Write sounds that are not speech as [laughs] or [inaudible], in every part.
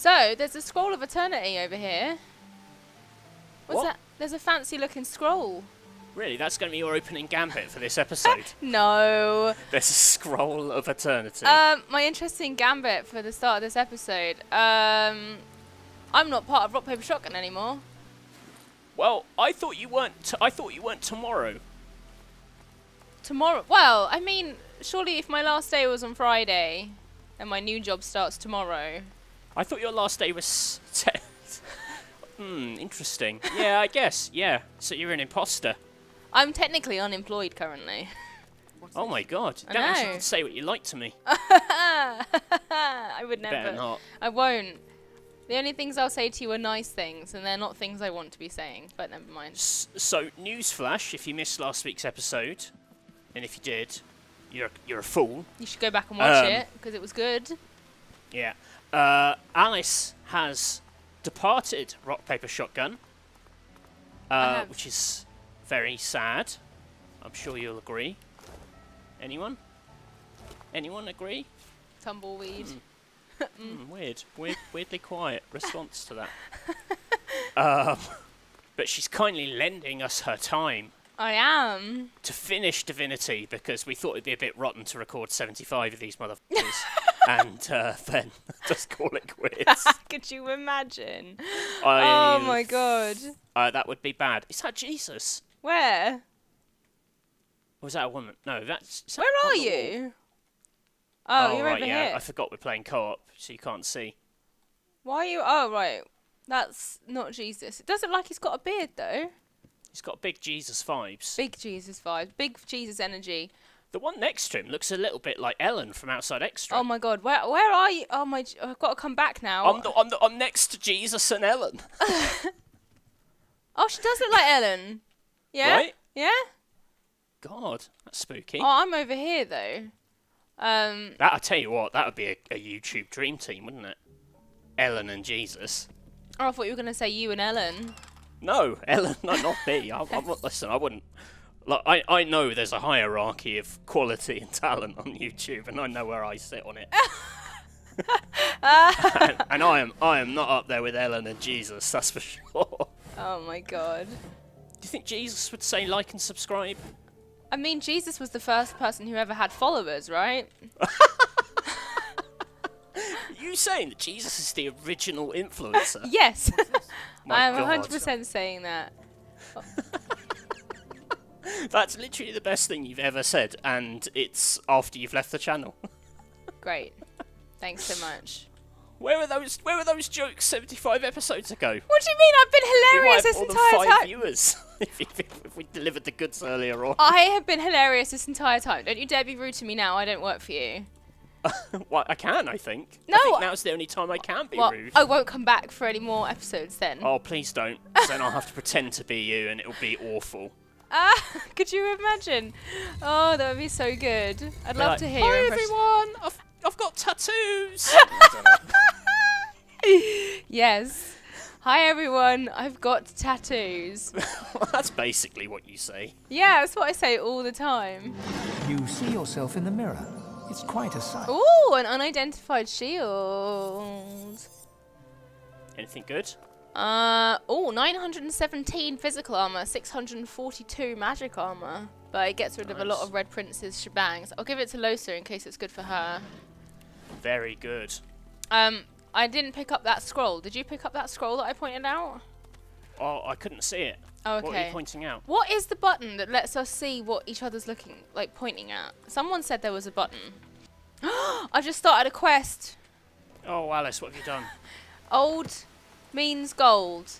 So, there's a scroll of eternity over here. What's What? that? There's a fancy looking scroll. Really, that's going to be your opening gambit for this episode. [laughs] No. There's a scroll of eternity. Um, my interesting gambit for the start of this episode. Um, I'm not part of Rock Paper Shotgun anymore. well, I thought you weren't. T- I thought you weren't tomorrow. Tomorrow. Well, I mean, surely if my last day was on Friday, and my new job starts tomorrow. I thought your last day was. [laughs] Te- hmm. Interesting. Yeah, I guess. Yeah. So you're an imposter. I'm technically unemployed currently. Oh my god. I Don't actually know. say what you like to me. [laughs] I would never. Better not. I won't. The only things I'll say to you are nice things, and they're not things I want to be saying. But never mind. S- so, newsflash: if you missed last week's episode, and if you did, you're you're a fool. You should go back and watch Um, it because it was good. Yeah. Uh, Alice has departed Rock Paper Shotgun, uh, which is very sad. I'm sure you'll agree. Anyone? Anyone agree? Tumbleweed. Hmm, [laughs] weird. Weird. Weirdly quiet [laughs] response to that. um, but she's kindly lending us her time I am. to finish Divinity because we thought it'd be a bit rotten to record 75 of these motherfuckers [laughs] and uh, then [laughs] just call it quits. [laughs] Could you imagine? I, oh my god. Uh, that would be bad. Is that Jesus? Where? Was that a woman? No, that's. that Where are on the wall? you? Oh, you're right, over yeah. here. I forgot we're playing co-op, so you can't see. Why are you? Oh, right. That's not Jesus. It doesn't look like he's got a beard though. He's got big Jesus vibes. Big Jesus vibes. Big Jesus energy. The one next to him looks a little bit like Ellen from Outside Xtra. Oh my god. Where where are you? Oh my. I've got to come back now. I'm, the, I'm, the, I'm next to Jesus and Ellen. [laughs] [laughs] oh, she does look like Ellen. Yeah. Right? Yeah. God, that's spooky. Oh, I'm over here though. Um. That I tell you what, that would be a, a YouTube dream team, wouldn't it? Ellen and Jesus. Oh, I thought you were gonna say you and Ellen. No, Ellen, no, not me. I, not. Listen, I wouldn't. Like, I, I know there's a hierarchy of quality and talent on YouTube, and I know where I sit on it. and, and I am, I am not up there with Ellen and Jesus. That's for sure. Oh my god. Do you think Jesus would say like and subscribe? I mean, Jesus was the first person who ever had followers, right? [laughs] [laughs] You saying that Jesus is the original influencer? [laughs] Yes. [laughs] I'm God. 100% saying that. That's literally the best thing you've ever said, and it's after you've left the channel. Great. Thanks so much. Where were those? Where were those jokes 75 episodes ago? What do you mean? I've been hilarious this entire five time. viewers if, if, if we delivered the goods earlier on. I have been hilarious this entire time. Don't you dare be rude to me now. I don't work for you. [laughs] well, I can, I think. No, I think I- now's the only time I can be Well, rude. I won't come back for any more episodes then. Oh, please don't. then I'll have to pretend to be you, and it'll be awful. [laughs] Ah, could you imagine? Oh, that would be so good. I'd Be love like, to hear Hi everyone, I've, I've got tattoos. [laughs] Yes. Hi everyone, I've got tattoos. well, that's basically what you say. yeah, that's what I say all the time. You see yourself in the mirror. It's quite a sight. Ooh, an unidentified shield. Anything good? Uh, oh, 917 physical armor, 642 magic armor. But it gets rid of a lot of Red Prince's shebangs. I'll give it to Lohse in case it's good for her. Very good. Um, I didn't pick up that scroll. Did you pick up that scroll that I pointed out? Oh, I couldn't see it. Oh, What are you okay. pointing out? What is the button that lets us see what each other's looking like pointing at? Someone said there was a button. [gasps] I just started a quest. Oh, Alice, what have you done? [laughs] Old means gold.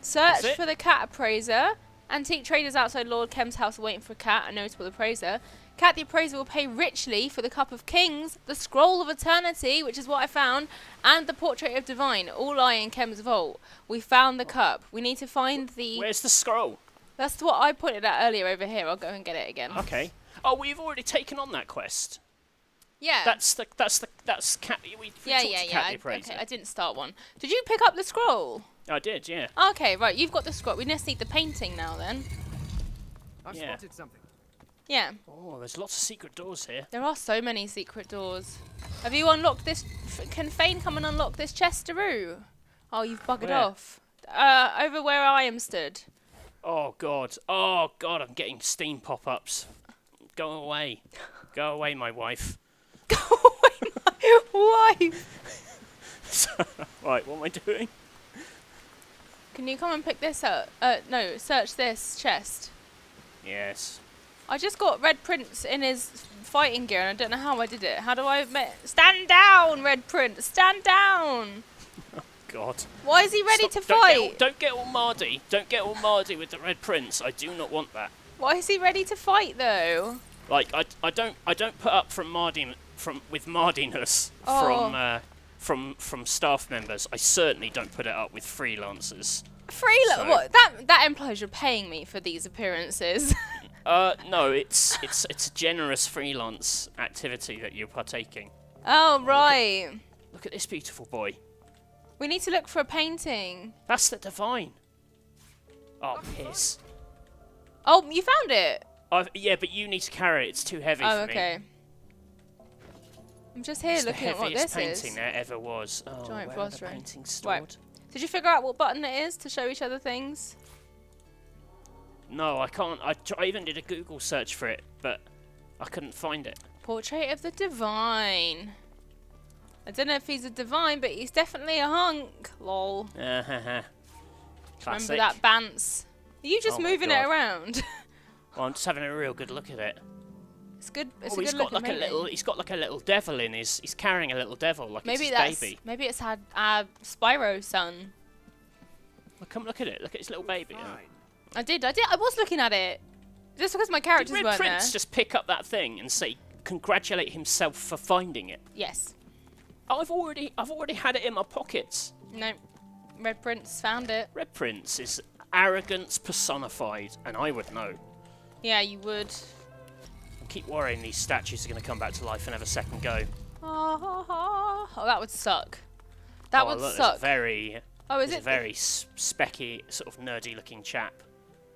Search for the cat appraiser. Antique traders outside Lord Kemm's house are waiting for a cat, a notable appraiser. Cat the appraiser will pay richly for the Cup of Kings, the Scroll of Eternity, which is what I found, and the Portrait of Divine, all lie in Kemm's vault. We found the cup. We need to find the. Where's the scroll? That's what I pointed out earlier over here. I'll go and get it again. Okay. Oh, we've already taken on that quest. Yeah. That's the that's the that's cat. We, we yeah, yeah, yeah. Cat the I, Appraiser. okay, I didn't start one. Did you pick up the scroll? I did, yeah. Okay, right. You've got the scroll. We just need the painting now then. I've Yeah. spotted something. Yeah, Oh, there's lots of secret doors here. there are so many secret doors. Have you unlocked this? F- can Fane come and unlock this chesteroo? Oh, you've buggered Where? off. Uh, over where I am stood. Oh god. Oh god, I'm getting steam pop-ups. Go away. Go away, my wife. [laughs] Go away, my [laughs] wife. [laughs] right, what am I doing? Can you come and pick this up? Uh, no, search this chest. Yes. I just got Red Prince in his fighting gear and I don't know how I did it. How do I stand down, Red Prince? Stand down. [laughs] God. Why is he ready Stop- to don't fight? Get all, don't get all Mardy. Don't get all Mardy with the Red Prince. I do not want that. Why is he ready to fight though? Like I, I don't I don't put up from Mardy from with Mardiness Oh. from uh, from from staff members. I certainly don't put it up with freelancers. Freela, So- what? That that implies you're paying me for these appearances. [laughs] Uh, no, it's it's it's a generous freelance activity that you're partaking. oh right. Look at this beautiful boy. We need to look for a painting. That's the divine. Oh piss. Oh, you found it. I've, yeah, but you need to carry it. It's too heavy Oh, for me. Oh, okay. I'm just here It's looking at what this painting is. there ever was. Oh, Giant where are the paintings Right. stored? Did you figure out what button it is to show each other things? No, I can't. I, tr- I even did a Google search for it, but I couldn't find it. Portrait of the Divine. I don't know if he's a divine, but he's definitely a hunk. Lol. [laughs] Classic. Remember that Bance? Are you just Oh moving it around? [laughs] Well, I'm just having a real good look at it. it's good. It's oh, a he's good got looking like a painting. little. He's got like a little devil in his. He's carrying a little devil like Maybe it's that's his baby. maybe it's had uh, Spyro son. Well, come look at it. Look at his little baby. I did. I did. I was looking at it. Just because my Did characters Red weren't Prince there. just pick up that thing and say congratulate himself for finding it? Yes. I've already. I've already had it in my pockets. No. Red Prince found it. Red Prince is arrogance personified, and I would know. Yeah, you would. I keep worrying these statues are going to come back to life and have a second go. Oh, that would suck. That oh, would look, suck. very, oh, is it very specky, sort of nerdy-looking chap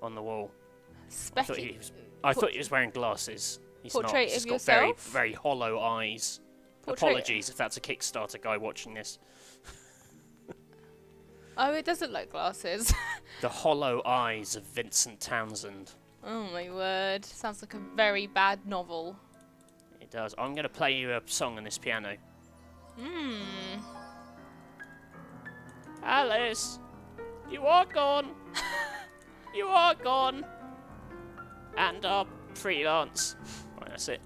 on the wall. I thought he was, I thought he was wearing glasses. He's not. Portrait He's of got very, very hollow eyes. Portrait- Apologies if that's a Kickstarter guy watching this. [laughs] Oh, it doesn't look glasses. [laughs] The hollow eyes of Vincent Townsend. oh my word. Sounds like a very bad novel. It does. I'm going to play you a song on this piano. Hmm. Alice, you are gone. [laughs] you are gone. And our freelance. Right, that's it.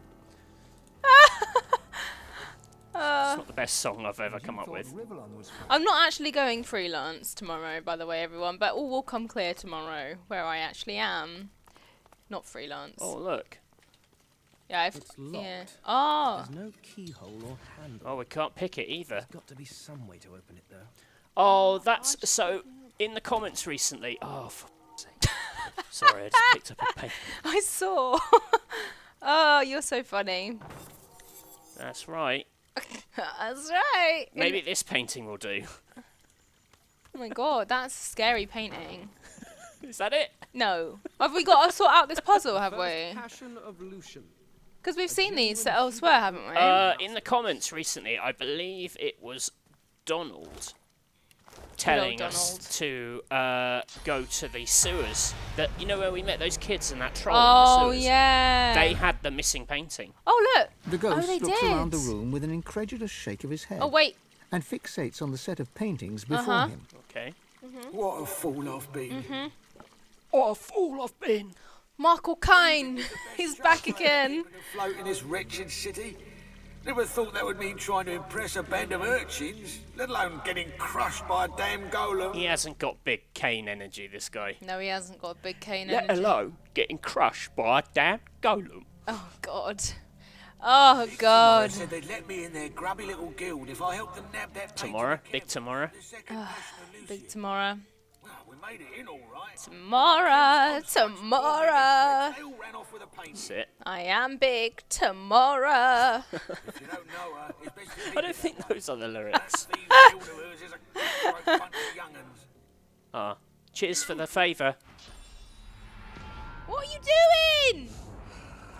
Uh, It's not the best song I've ever come up with. Rivellon was fine. I'm not actually going freelance tomorrow, by the way, everyone, but all will come clear tomorrow where I actually am. Not freelance. Oh, look. yeah, I've, It's yeah. Oh, There's no keyhole or handle. Oh, we can't pick it either. There's got to be some way to open it, though. Oh, that's so. In the comments recently. Oh, for sake. Sorry, I just picked up a paper. [laughs] I saw. [laughs] oh, you're so funny. That's right. [laughs] That's right. Maybe this painting will do. Oh my god, that's a scary painting. Is that it? No. Have we got to sort out this puzzle, have we? Passion of Lucian. Because we've seen these elsewhere, haven't we? Uh, in the comments recently, I believe it was Donald telling us to uh, go to the sewers. That you know where we met those kids and that troll in oh, the yeah. They had the missing painting. oh, look. The ghost they looks around the room with an incredulous shake of his head Oh, wait. and fixates on the set of paintings before Uh-huh. him. Okay. What a fool I've been. What a fool I've been. Michael Caine. [laughs] He's back again. Float in this wretched city. Never thought that would mean trying to impress a band of urchins, let alone getting crushed by a damn golem. He hasn't got big cane energy, this guy. No, he hasn't got a big cane Let energy. alone getting crushed by a damn golem. Oh, God. Oh, They God. said they'd let me in their grubby little guild if I helped them nab that Tomorrow, big tomorrow. the second passion of Lucian. Big tomorrow. Well, we made it in all right. Tomorrow. Tomorrow. They all ran off with a painting. Sit. I am big tomorrow. [laughs] You don't know her, it's best to [laughs] I don't think those are the lyrics. Thieves guild of hers is a cutthroat bunch of young'uns. Ah, cheers for the favour. what are you doing?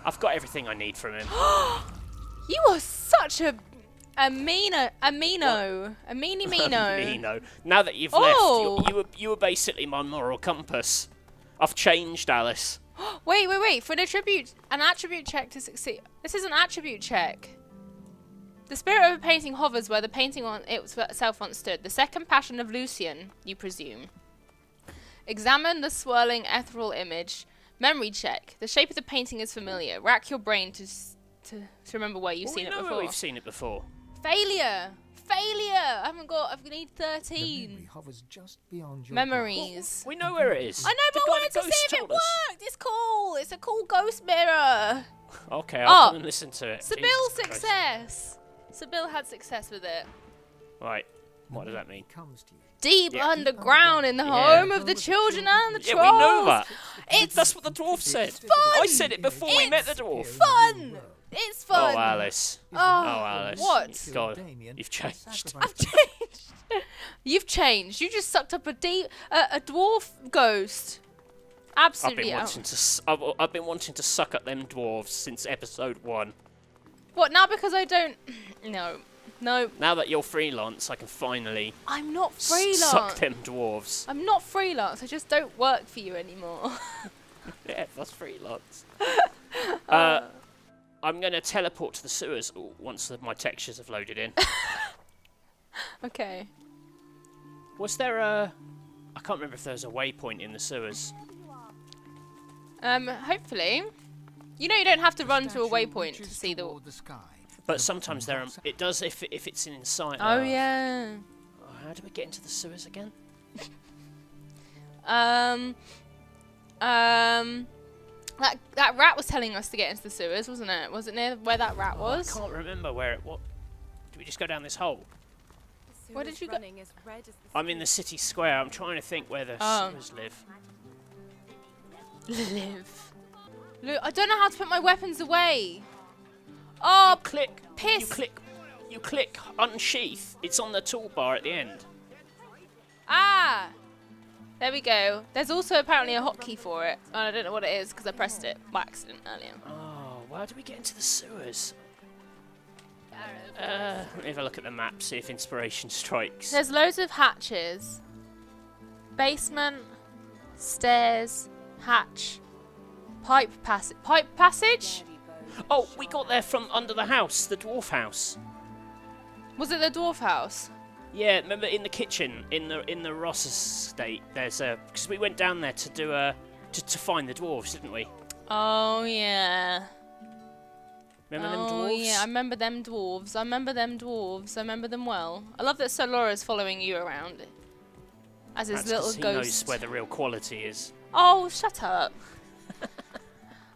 I've got everything I need from him. [gasps] You are such a amino amino a meanie meano. Mino. Now that you've Oh. left, you, oh! you were you were basically my moral compass. I've changed, Alice. [gasps] Wait, wait, wait. For an attribute, an attribute check to succeed. This is an attribute check. The spirit of a painting hovers where the painting on itself once stood. The second passion of Lucian, you presume. Examine the swirling ethereal image. Memory check. The shape of the painting is familiar. Rack your brain to s- to, to remember where you've Well, seen we it know where before. We've seen it before. Failure. Failure. I haven't got. I need The memory thirteen hovers just beyond your memories. We know where it is. I know, The but I wanted to see if it told us. worked. It's cool. It's a cool ghost mirror. Okay, Oh, I'll come and listen to it. Sebille Jesus Christ. success. Sebille had success with it. Right. What does that mean? Comes to you. Deep Yeah. underground in the Yeah. home of the children and the Yeah, trolls. we know that. It's That's what the dwarf said. fun. I said it before we met the dwarf. fun. It's fun. Oh, Alice. Oh, Oh, Alice. what? God, you've changed. I've changed. [laughs] You've changed. You just sucked up a deep, uh, a dwarf ghost. I've Absolutely. been out. wanting to. s- I've, I've been wanting to suck up them dwarves since episode one. What now? Because I don't. [clears throat] No, no. Now that you're freelance, I can finally I'm not freelance. suck them dwarves. I'm not freelance. I just don't work for you anymore. [laughs] [laughs] Yeah, that's freelance. uh, I'm going to teleport to the sewers o- once the, my textures have loaded in. [laughs] okay. Was there a? I can't remember if there was a waypoint in the sewers. Um. Hopefully. You know, you don't have to run to a waypoint to see the. the sky. But sometimes there, are, it does if if it's in sight. Oh yeah. Oh, how do we get into the sewers again? [laughs] Um. Um. That that rat was telling us to get into the sewers, wasn't it? Was it near where that rat Oh, I can't remember where it. What? Did we just go down this hole? Where did you go- as red as the I'm in the city square. I'm trying to think where the Oh. sewers live. Live. Look, I don't know how to put my weapons away. Oh, You click. You piss. click. You click unsheath. It's on the toolbar at the end. There we go. There's also apparently a hotkey for it. And I don't know what it is because I pressed it by accident earlier. Oh, where do we get into the sewers? Uh, let me have a look at the map, see if inspiration strikes. There's loads of hatches. Basement, stairs, hatch, pipe passage. Pipe passage? Oh, we got there from under the house, the dwarf house. Was it the dwarf house? Yeah, remember in the kitchen in the in the Ross estate. There's a because we went down there to do a to, to find the dwarves, didn't we? Oh yeah. Remember them oh dwarves? yeah, I remember them dwarves. I remember them dwarves. I remember them well. I love that Sir Lora's following you around as his That's little he ghost. knows where the real quality is. Oh, shut up. [laughs]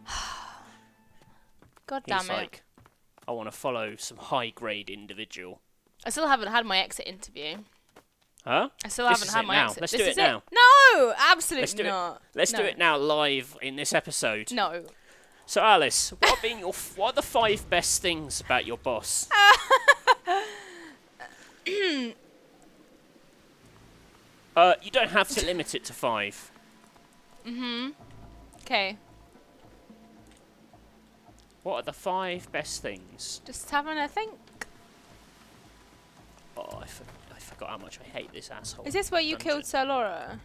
[sighs] God He's damn it. like, I want to follow some high grade individual. I still haven't had my exit interview. Huh? I still This haven't had it my now. exit. Let's this do it now. No, absolutely Let's do not. it. Let's no. do it now live in this episode. No. So Alice, what been your f- what are the five best things about your boss? [laughs] uh, you don't have to limit it to five. Mhm. Okay. What are the five best things? Just having a think. Oh, I, for- I forgot how much I hate this asshole. Is this where you killed Sir Lora?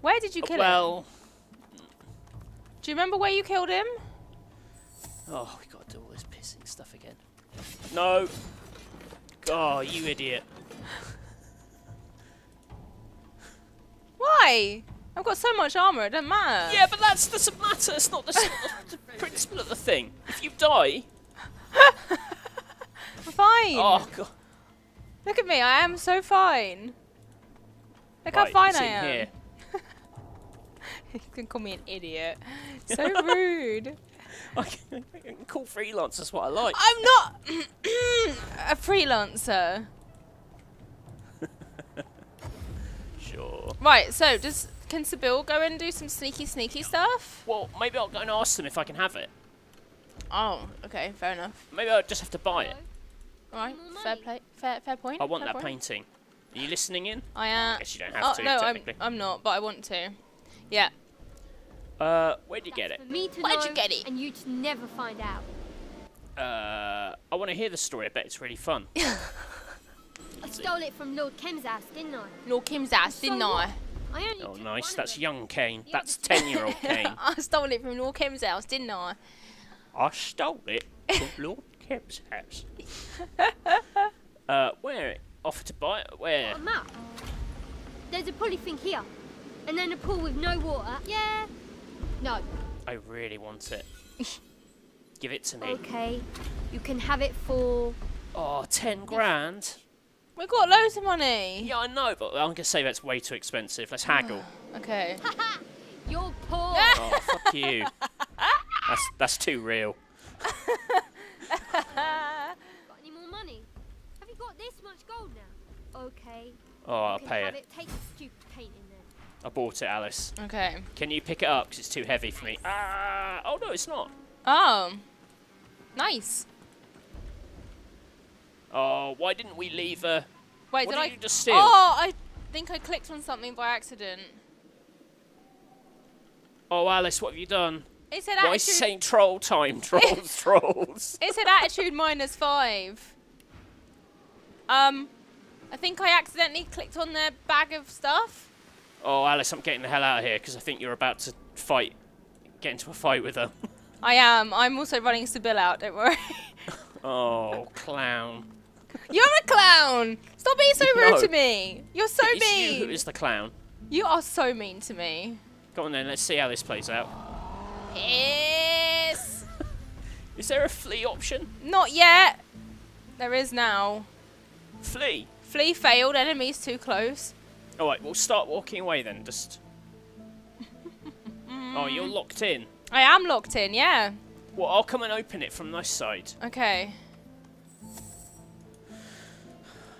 Where did you kill him? well, Do you remember where you killed him? oh, we got to do all this pissing stuff again. No. Oh, you idiot. Why? I've got so much armor, it doesn't matter. Yeah, but that's doesn't matter. It's not the, the [laughs] principle of the thing. If you die, [laughs] fine. oh god. Look at me, I am so fine. Look how fine I am. [laughs] You can call me an idiot. So rude. I [laughs] can, I can call freelancers what I like. I'm not [clears throat] a freelancer. [laughs] Sure. Right, so does can Sebille go and do some sneaky sneaky stuff? Well, maybe I'll go and ask them if I can have it. Oh, okay, fair enough. Maybe I'll just have to buy it. Alright, fair play fair fair point. I want fair that point. painting. Are you listening in? I am. guess you don't have oh, to, no, I'm. I'm not, but I want to. Yeah. Uh, where'd you get it? Me to Where'd know you get it? and you to never find out. Uh, I want to hear the story. I bet it's really fun. [laughs] I stole it from Lord Kemm's house, didn't I? Lord Kim's ass, So didn't what? I? I only Oh, nice. That's young Kane. Yeah, That's 10 year old [laughs] Kane. I stole it from Lord Kemm's house, didn't I? I stole it from Lord Kemm's house. [laughs] uh, where? Offer to buy it? Where? A map. There's a pulley thing here, and then a pool with no water. Yeah. No. I really want it. [laughs] Give it to me. Okay. You can have it for. Oh, 10 grand? We've got loads of money. Yeah, I know, but I'm going to say that's way too expensive. Let's haggle. [sighs] Okay. You're poor. oh, fuck you. [laughs] That's, that's too real. [laughs] got any more money? Have you got this much gold now? Okay. Oh, I'll pay it. it. Take the stupid painting then. I bought it, Alice. Okay. Can you pick it up? Because it's too heavy for me. Ah! Oh, no, it's not. Oh. Nice. Oh, why didn't we leave a... Wait, What did did I? you just steal? Oh, I think I clicked on something by accident. Oh, Alice, what have you done? It said Why is it attitude. saying troll time? [laughs] Trolls, trolls. It said attitude minus five. Um, I think I accidentally clicked on their bag of stuff. Oh, Alice, I'm getting the hell out of here because I think you're about to fight, get into a fight with her. I am. I'm also running Sebille out. Don't worry. [laughs] Oh, clown. You're a clown. Stop being so rude No. to me. You're so it's mean. you who is the clown. You are so mean to me. Go on then, let's see how this plays out. Yes. Is there a flee option? Not yet. There is now. Flee? Flee failed. Enemies too close. Alright, we'll start walking away then, just... [laughs] oh, you're locked in. I am locked in. Yeah. Well, I'll come and open it from this side. Okay.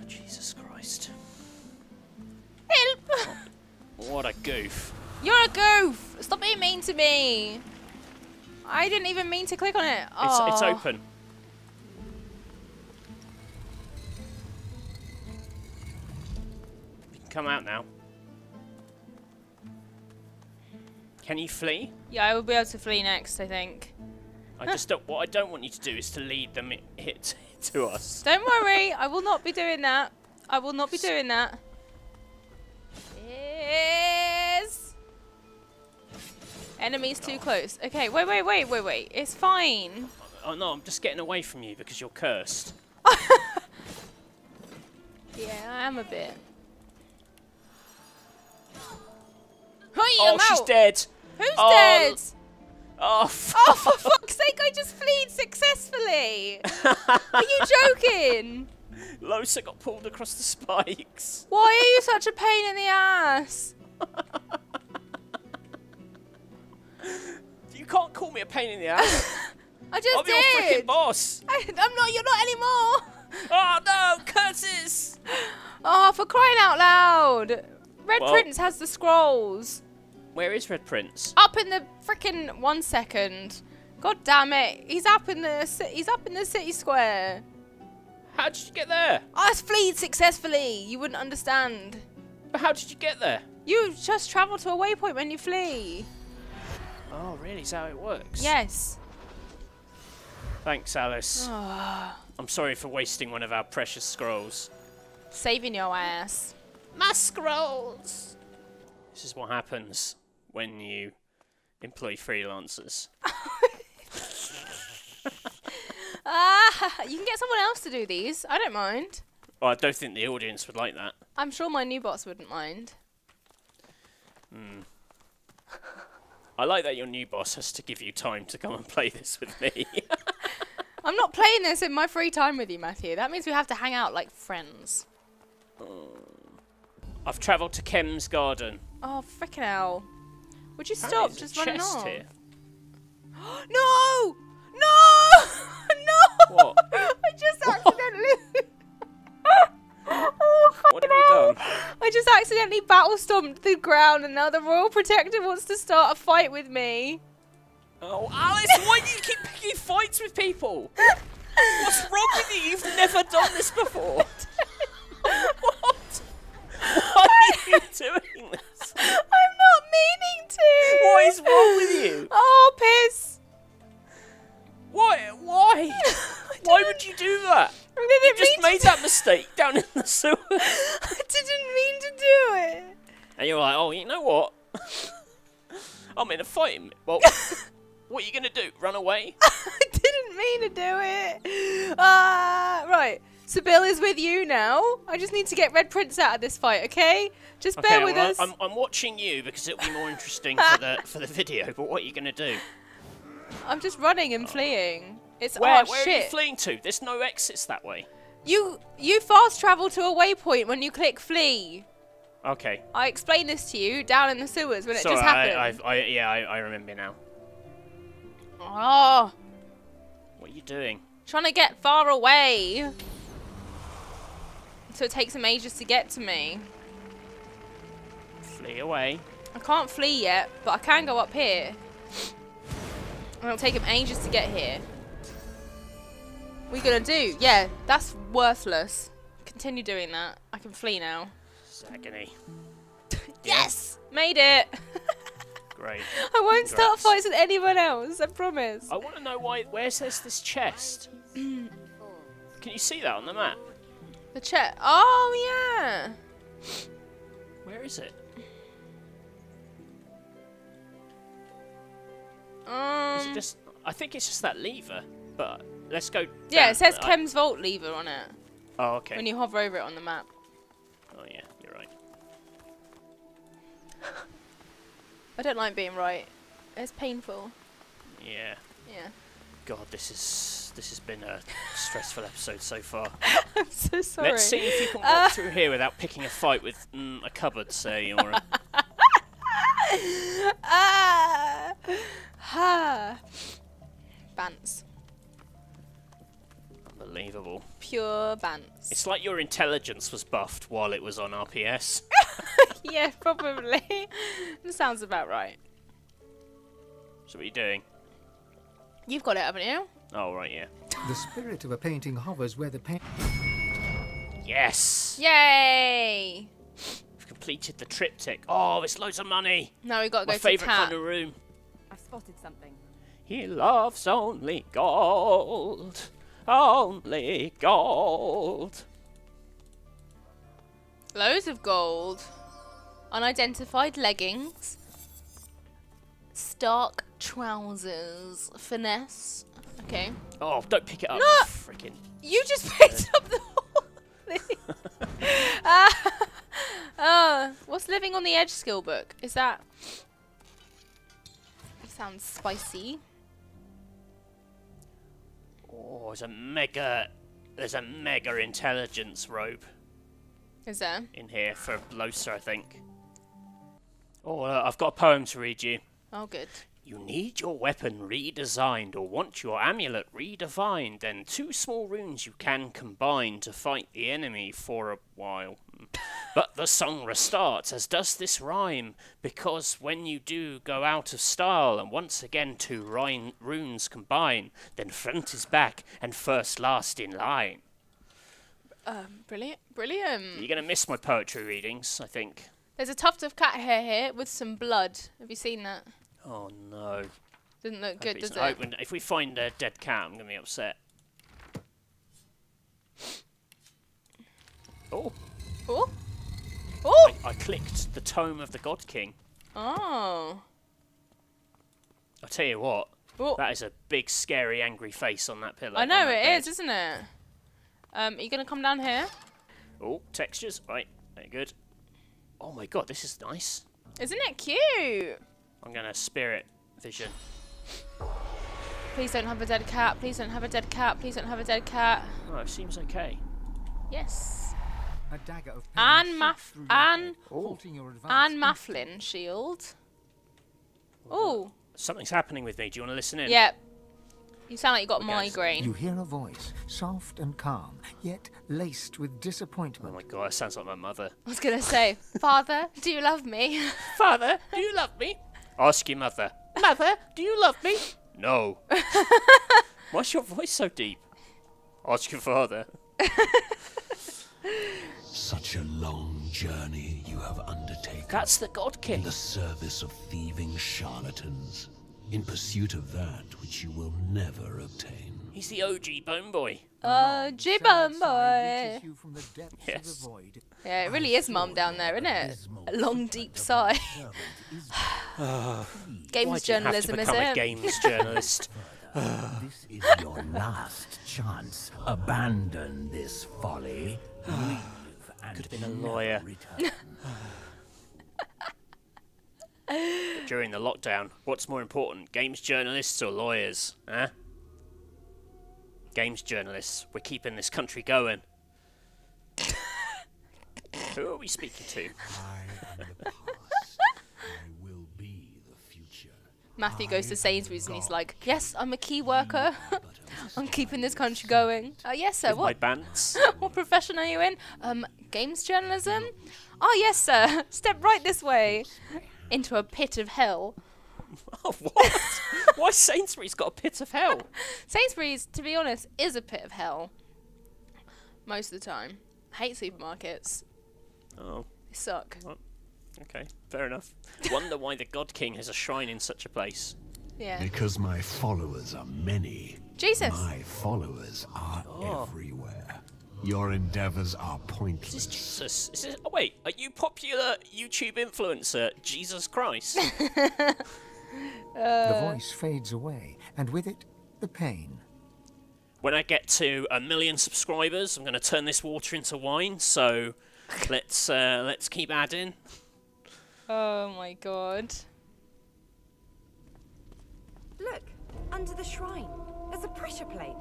Jesus Christ. Help. What a goof. You're a goof. Stop being mean to me. I didn't even mean to click on it. It's, it's oh. open. You can come out now. Can you flee? Yeah, I will be able to flee next. I think. I just don't. What I don't want you to do is to lead them i- [laughs] hit to us. Don't worry. [laughs] I will not be doing that. I will not be doing that. Enemies too close. Okay. Wait. Wait. Wait. Wait. Wait. It's fine. Oh no, I'm just getting away from you because you're cursed. [laughs] Yeah, I am a bit. Hey, Oh, she's out. dead. Who's Oh, dead? Oh, [laughs] Oh, for fuck's sake! I just fleed successfully. [laughs] Are you joking? Lohse got pulled across the spikes. Why are you such a pain in the ass? You can't call me a pain in the [laughs] ass. I just I'm your freaking boss. I, I'm not. You're not anymore. Oh no, curses! Oh, for crying out loud! Red Well- Prince has the scrolls Where is Red Prince? up in the freaking one second. God damn it! He's up in the he's up in the city square. How did you get there? I fleed successfully. You wouldn't understand. But how did you get there? You just travel to a waypoint when you flee. Oh, really? Is that how it works? Yes. Thanks, Alice. [sighs] I'm sorry for wasting one of our precious scrolls. Saving your ass. My scrolls! This is what happens when you employ freelancers. [laughs] [laughs] Ah, you can get someone else to do these. I don't mind. Well, I don't think the audience would like that. I'm sure my new boss wouldn't mind. I like that your new boss has to give you time to come and [laughs] play this with me. [laughs] I'm not playing this in my free time with you, Matthew. That means we have to hang out like friends. Oh. I've travelled to Kemm's Garden. Oh, freaking hell. Would you Apparently stop just running off? here. [gasps] No! [laughs] No! no! What? I just accidentally what have you done? I just accidentally battle stomped the ground and now the Royal Protector wants to start a fight with me. Oh, Alice, why do you keep picking fights with people? What's wrong with you? You've never done this before. [laughs] what? Why [laughs] are you doing this? I'm not meaning to. What is wrong with you? Oh, piss. Why? Why? [laughs] Why would you do that? I didn't you just made that mistake down in the sewer. [laughs] I didn't mean to do it. And you're like, oh, you know what? [laughs] I'm in a fight him. Well, [laughs] what are you going to do? Run away? I didn't mean to do it. Ah, uh, right. Sebille is with you now. I just need to get Red Prince out of this fight, okay? Just bear okay, with well, us. I'm, I'm watching you because it'll be more interesting for the for the video. But what are you going to do? I'm just running and fleeing. It's Where, oh where are you fleeing to? There's no exits that way. you you fast travel to a waypoint when you click flee. Okay. I explained this to you down in the sewers when it just happened. I've, I, yeah, I, I remember now. Oh, What are you doing? trying to get far away. So it takes him ages to get to me. Flee away. I can't flee yet, but I can go up here. And it'll take him ages to get here. Are gonna do? Yeah, that's worthless. Continue doing that. I can flee now. Agony. [laughs] Yes! Made it! [laughs] Great. I won't start Congrats. fights with anyone else, I promise. I want to know why. Where says this chest? [clears throat] Can you see that on the map? The chest. Oh, yeah! Where is it? Um, Is it just? I think it's just that lever. But let's go. yeah, it says I- Kemm's Vault lever on it Oh, okay. when you hover over it on the map. Oh yeah, you're right. I don't like being right. It's painful. Yeah. Yeah. God, this is this has been a stressful episode so far. [laughs] I'm so sorry. Let's see if you can [laughs] walk Uh, through here without picking a fight with mm, a cupboard, say, or a, [laughs] ah! Ha! Bants. Unbelievable. Pure bants. It's like your intelligence was buffed while it was on RPS. [laughs] yeah, probably. [laughs] sounds about right. so what are you doing? You've got it, haven't you? Oh right, yeah. The spirit of a painting hovers where the paint. Yes. Yay! We've completed the triptych. Oh, it's loads of money. Now we've got to go My to favourite Cat. kind of room. I've spotted something. He loves only gold. Only gold. Loads of gold. Unidentified leggings. Stark trousers. Finesse. Okay. Oh, don't pick it up. No! Freaking. You just [laughs] picked up the whole thing. Ah. [laughs] Ah, what's living on the edge skill book? Is that? Sounds spicy. Oh, there's a mega. There's a mega intelligence robe Is there? in here for Lohse, I think. Oh, uh, I've got a poem to read you. Oh, good. You need your weapon redesigned or want your amulet redefined, then two small runes you can combine to fight the enemy for a while. [laughs] But the song restarts, as does this rhyme, because when you do go out of style and once again two rhyme runes combine, then front is back and first last in line. Um, brilliant, brilliant. You're going to miss my poetry readings, I think. There's a tuft of cat hair here with some blood. Have you seen that? Oh no. Doesn't look good, does it? If we find a dead cat, I'm going to be upset. Oh, Oh, oh, I clicked the tome of the God King. oh. I'll tell you what, oh. that is a big, scary, angry face on that pillow. I know it bed. is, isn't it? Um, are you gonna come down here? Oh, textures. Right, very good. Oh my god, this is nice. Isn't it cute? I'm gonna spirit vision. Please don't have a dead cat. Please don't have a dead cat. Please don't have a dead cat. Oh, it seems okay. Yes. Anne shoots Maff- through your Anne- head, halting your advance Anne instantly. Mafflin shield. Oh, Something's happening with me. Do you want to listen in? yep. You sound like you got Okay, migraine. You hear a voice, soft and calm, yet laced with disappointment. Oh my god, that sounds like my mother. I was gonna say, Father, do you love me? [laughs] Father, do you love me? Ask your mother. Mother, do you love me? No. [laughs] Why's your voice so deep? Ask your father. [laughs] Such a long journey you have undertaken That's the God King. in King. the service of thieving charlatans. in pursuit of that which you will never obtain. He's the OG Bone Boy. Ah, Jibbon boy. You from the depths of Yes. the void. Yeah, it really is mum down there, isn't it? A long, deep sigh. [sighs] Games Why'd you have to journalism, is become a it? games [laughs] journalist? This is your last chance. Abandon this folly. Leave and Could have been a lawyer. [sighs] During the lockdown, what's more important, games journalists or lawyers? Huh? Games journalists. We're keeping this country going. [laughs] Who are we speaking to? I am the past. I will be the future. Matthew goes to Sainsbury's and he's like, Yes, I'm a key worker. [laughs] I'm keeping this country going. Oh, yes, sir. My What, bands. [laughs] what profession are you in? Um, games journalism? Mm-hmm. Oh, yes, sir. [laughs] Step right this way. Into a pit of hell. [laughs] oh, what? [laughs] Why Sainsbury's got a pit of hell? Sainsbury's, to be honest, is a pit of hell. Most of the time. hate supermarkets. Oh, They suck. okay, fair enough. Wonder why the God King has a shrine in such a place. Yeah. Because my followers are many. Jesus. My followers are oh. everywhere. Your endeavors are Is this pointless. Jesus? Is this, oh wait, are you popular YouTube influencer Jesus Christ? [laughs] the voice fades away, and with it, the pain. when I get to a million subscribers, I'm going to turn this water into wine. So [laughs] let's uh, let's keep adding. Oh my god. Look, under the shrine, there's a pressure plate.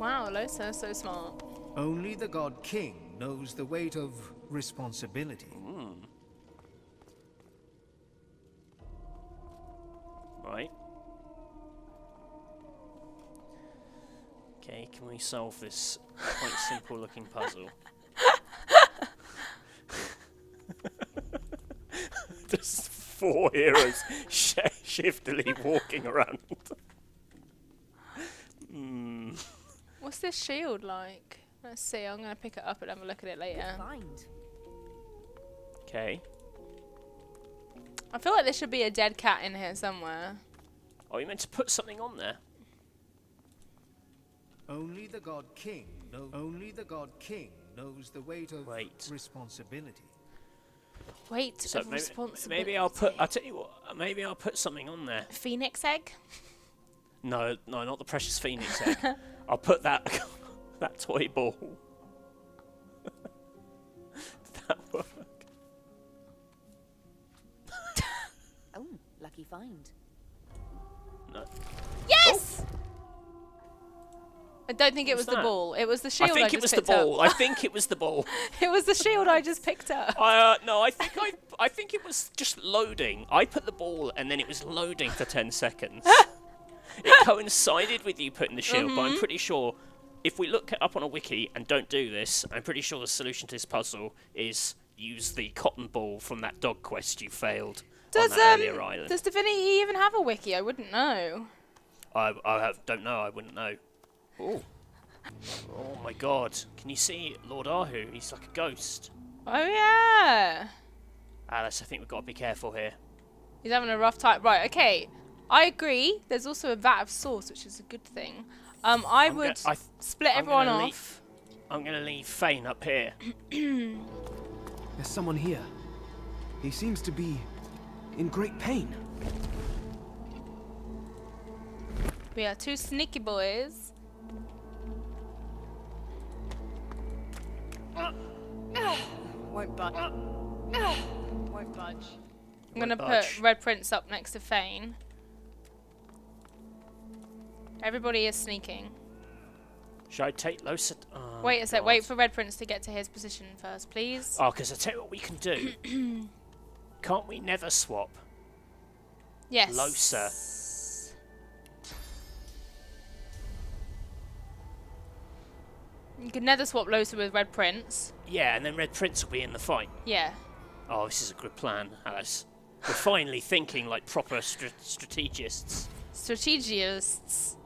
Wow, Lohse, so smart. Only the God King knows the weight of responsibility. Hmm. Right. Okay, can we solve this quite [laughs] simple looking puzzle? [laughs] [laughs] Just four heroes sh- shiftily walking around. Hmm. What's this shield like? Let's see, I'm gonna pick it up and have a look at it later. Okay. I feel like there should be a dead cat in here somewhere. Oh, you meant to put something on there? Only the God King knows. Only the God King knows the weight of Wait. responsibility. Weight So of maybe, responsibility. maybe I'll put. I'll tell you what. Maybe I'll put something on there. Phoenix egg? No, no, not the precious phoenix egg. [laughs] I'll put that [laughs] that toy ball. Did [laughs] that work? Oh, lucky find. No. Yes! I don't think it What's was the ball. It was the shield I think just it was the ball. I think it was the ball. [laughs] it was the shield I just picked up. I, uh, no, I think I, I think it was just loading. I put the ball and then it was loading for ten seconds. It coincided with you putting the shield, but I'm pretty sure if we look up on a wiki and don't do this, I'm pretty sure the solution to this puzzle is use the cotton ball from that dog quest you failed Does on that um earlier island. does Divinity even have a wiki? I wouldn't know. I, I have, don't know. I wouldn't know. Oh. Oh my god. Can you see Lord Arhu? He's like a ghost. Oh yeah. Alice, I think we've got to be careful here. He's having a rough time. Right, okay. I agree. There's also a vat of sauce, which is a good thing. Um, I I'm would I split I'm everyone off. leave- I'm going to leave Fane up here. [clears throat] There's someone here. He seems to be in great pain. We are two sneaky boys. [sighs] Won't budge. [sighs] Won't budge. I'm gonna budge. put Red Prince up next to Fane. Everybody is sneaking. Should I take Lohse? Oh, wait a sec. Wait for Red Prince to get to his position first, please. Oh, because I tell you what we can do. [clears throat] Can't we never swap? yes. Lohse. You can never swap Lohse with Red Prince. Yeah, and then Red Prince will be in the fight. Yeah. Oh, this is a good plan, Alice. We're finally thinking like proper str- strategists. Strategists.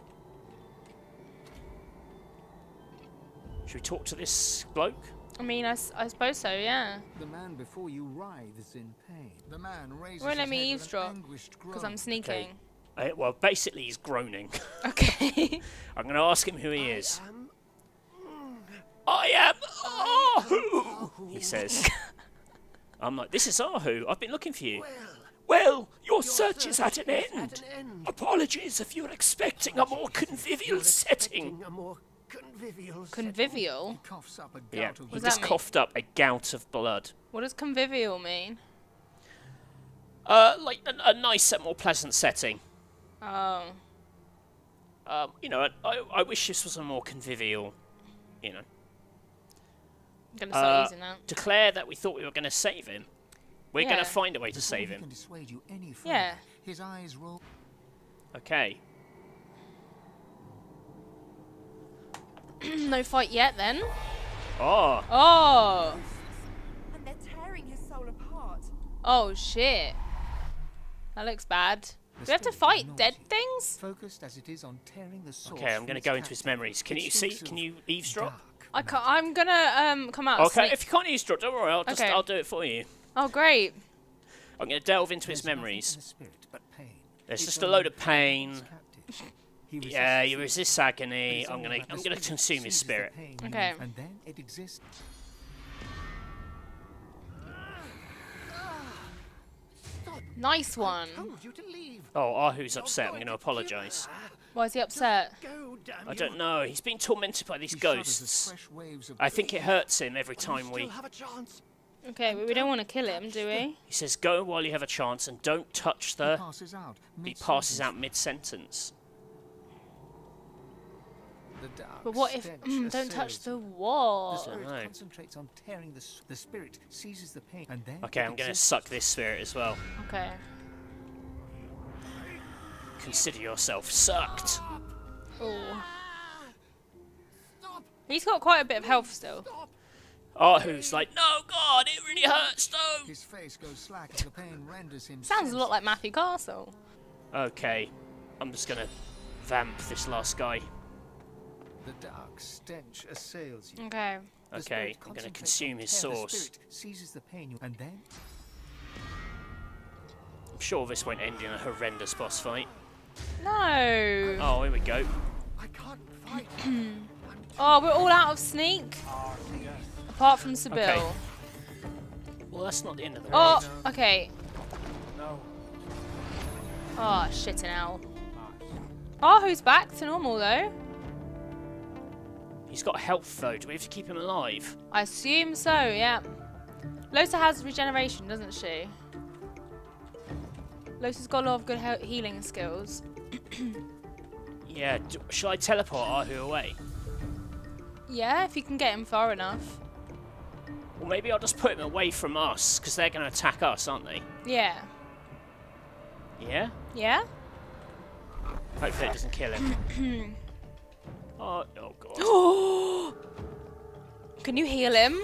Should we talk to this bloke? I mean, I, s- I suppose so, yeah. The man before you writhes in pain. The man raises Won't let his me head with an eavesdrop, Because. I'm sneaking. Uh, well, basically, he's groaning. [laughs] Okay. I'm going to ask him who he is. I am Arhu, he says. [laughs] I'm like, this is Arhu. I've been looking for you. Well, your search is at an end. Apologies if you're expecting a more convivial setting. A convivial. Convivial? Coughs up a Yeah, gout of he just mean? coughed up a gout of blood. What does convivial mean? Uh, like a, a nicer, more pleasant setting. Oh. Um, you know, I, I wish this was a more convivial, you know. I'm going to start Uh, using that. declare that we thought we were going to save him. We're gonna find a way to Before save him. can dissuade you any further, Yeah. His eyes roll. Okay. [clears throat] no fight yet, then. Oh, Oh. And they're tearing his soul apart. Oh, shit. That looks bad. Do we have to fight dead things? Focused as it is on tearing the source okay. I'm going to go into his memories. Can you see? Can you eavesdrop? dark I ca I'm gonna um come out. Okay. If you can't eavesdrop, don't worry. I'll just Okay. I'll do it for you. Oh, great. I'm going to delve into his There's nothing in memories. the spirit but pain. There's It's just a load of pain. Captive. He Yeah, you resist agony. I'm gonna I'm gonna consume his spirit. Okay. And then it exists. Nice one. Told you to leave. Oh, Arhu's upset. I'm going to apologise. Why is he upset? Go, I don't know. He's being tormented by these He ghosts. fresh waves of I think it hurts him every time we. have a chance. Okay, but we don't want to kill him, do we? He says, "Go while you have a chance, and don't touch the." He passes out mid-sentence. The dark But what if mm, don't touch the you. The wall? spirit know. concentrates on tearing the the spirit seizes the pain and then Okay, I'm going to suck this spirit as well. Okay. Consider yourself sucked. Oh. He's got quite a bit of health still. Oh, who's like, "No, God, it really hurts, no." His face goes slack as the pain renders him Sounds a lot like. Matthew Castle. Okay, I'm just going to vamp this last guy. The dark stench assails you. Okay. The Okay, I'm going to consume his tear. Source. seizes the pain and then I'm sure this won't end in a horrendous boss fight. No. Oh, here we go. I can't fight. [clears throat] Oh, we're all out of sneak. Apart from Sebille. Okay. Well, that's not the end of the road. Oh, okay. No. Oh, shitting hell. Oh, who's back to normal though? He's got health though. Do we have to keep him alive? I assume so, yeah. Lohse has regeneration, doesn't she? Lohse's got a lot of good he- healing skills. [clears throat] Yeah. Do, shall I teleport Arhu away? Yeah, if you can get him far enough. Or maybe I'll just put him away from us, because they're going to attack us, aren't they? Yeah. Yeah? Yeah? Hopefully it doesn't kill him. [clears throat] oh, oh god. Oh! [gasps] Can you heal him?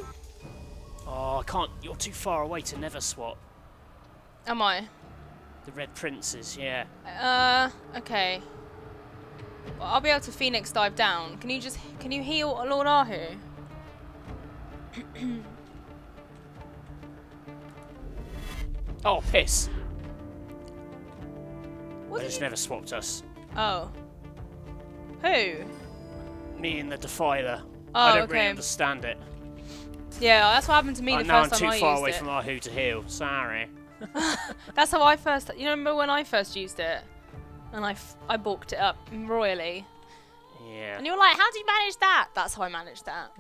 Oh, I can't. You're too far away to nether swap. Am I? The Red Princes, yeah. Uh, okay. Well, I'll be able to Phoenix dive down. Can you just, can you heal Lord Arhu? [clears throat] Oh, piss. What They just you- nether swapped us. Oh. Who? Me and the Defiler. Oh, I don't really understand it. Yeah, that's what happened to me Oh, the now I'm first too time I far away it. from Arhu to heal. Sorry. [laughs] That's how I first. You remember when I first used it, and I, f- I balked it up royally, Yeah. and you were like, "How do you manage that?" That's how I managed that.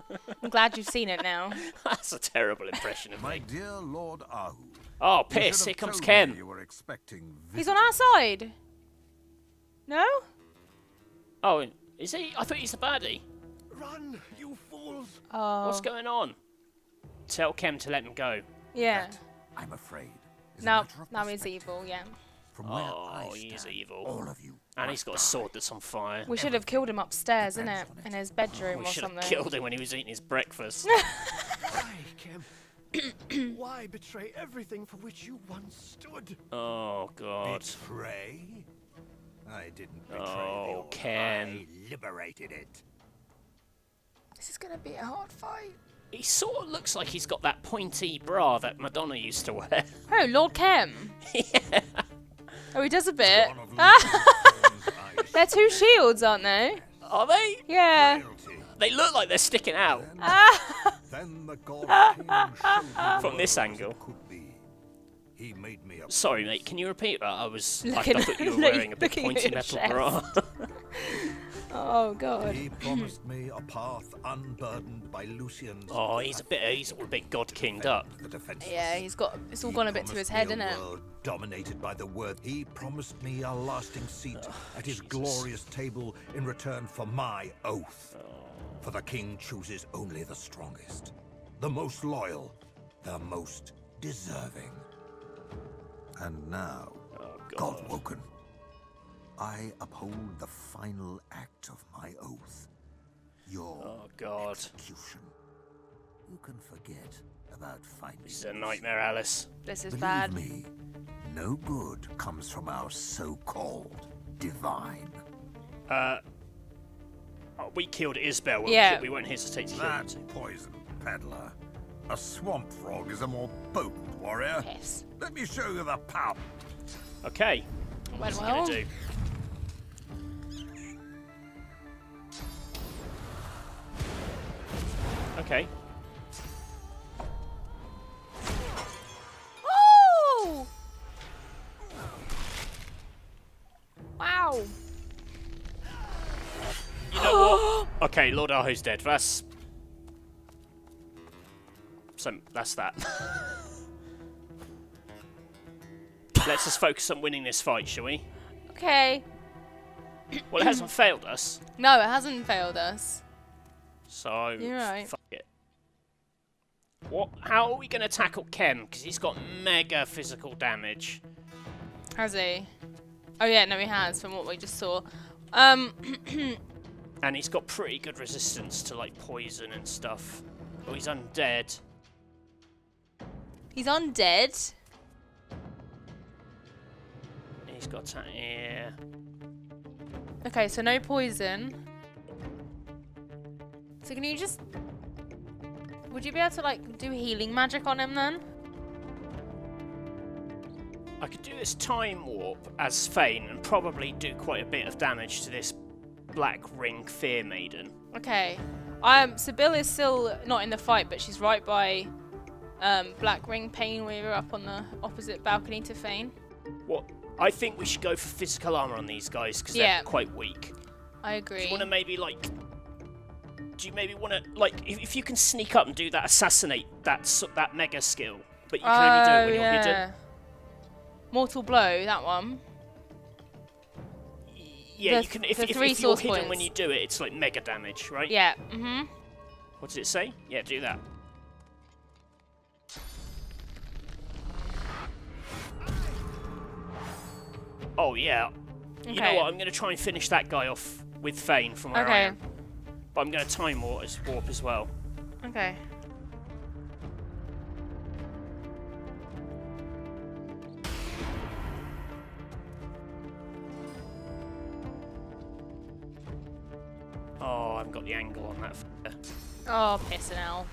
I'm glad you've seen it now. [laughs] That's a terrible impression of My dear Lord Arhu. Oh, piss. Here comes Kemm. You were expecting He's on our side. No? Oh, is he? I thought he's the baddie. Run, you fools. Oh. What's going on? Tell Kemm to let him go. Yeah. I'm afraid. No, a Now, matter of now he's evil. Yeah. From where Oh, I he is stand, evil. All of you. And he's got a sword that's on fire. We should have killed him upstairs, innit? In his bedroom We or should have killed him when he was eating his breakfast. [laughs] Why, Kemm? [coughs] Why betray everything for which you once stood? oh, God. Betray? I didn't betray Oh, the order. Kemm. I liberated it. This is gonna be a hard fight. He sort of looks like he's got that pointy bra that Madonna used to wear. [laughs] Oh, Lord Kemm. yeah. Oh, he does a bit. One of Lucifer's [laughs] eyes. They're two shields, aren't they? Are they? Yeah. They look like they're sticking out. Then ah. the god king [laughs] From this the world as angle. could be. He made me a Sorry, mate. Can you repeat that? I was. I Looking- thought you were wearing a big pointy metal chest. bra. [laughs] [laughs] Oh, God. He promised me a path unburdened by Lucian's. oh, he's a bit. He's all a bit god kinged up. The defenseless. Yeah, he's got. It's all He gone a bit to his head, me isn't it? dominated by the word. He promised me a lasting seat oh, at his glorious table in return for my oath. Oh. For the king chooses only the strongest, the most loyal, the most deserving. And now, Oh God god. woken, I uphold the final act of my oath. Your Oh god. execution. You can forget about finding This is a nightmare, Alice. This is Believe bad. me, no good comes from our so-called divine. Uh. we killed Isbeil. We'll Yeah. kill- we won't hesitate to kill That him. poison peddler. A swamp frog is a more potent warrior. Yes. Let me show you the power. Okay. Went What's he well. gonna do? Okay. Oh! Wow. You know what? [gasps] Okay, Lord Arhu's dead. That's. So that's that. [laughs] Let's just focus on winning this fight, shall we? Okay. Well, it hasn't failed us, No, it hasn't failed us. so You're right. fuck it. What? How are we going to tackle Kemm? Because he's got mega physical damage. Has he? Oh yeah, no, he has. From what we just saw. Um. [clears throat] And he's got pretty good resistance to like poison and stuff. Oh, he's undead. He's undead. He's got ta- yeah. Okay, so no poison. So can you just... Would you be able to, like, do healing magic on him then? I could do this time warp as Fane and probably do quite a bit of damage to this Black Ring Fear Maiden. Okay. Um, Sebille is still not in the fight, but she's right by um, Black Ring Pain Weaver up on the opposite balcony to Fane. What? I think we should go for physical armor on these guys because Yeah. they're quite weak. I agree. Do you want to maybe like? Do you maybe want to like if, if you can sneak up and do that assassinate that that mega skill, but you can only do it when you're hidden. Oh, yeah. Mortal Blow, that one. Yeah, The you can. If, if, if you're hidden when you do it, it's like mega damage, right? Yeah, mm-hmm. What does it say? Yeah, do that. Oh yeah. You know what? I'm gonna try and finish that guy off with Fane from where I am. But I'm gonna time warp as, warp as well. Okay. Oh, I haven't got the angle on that. Oh, pissing hell.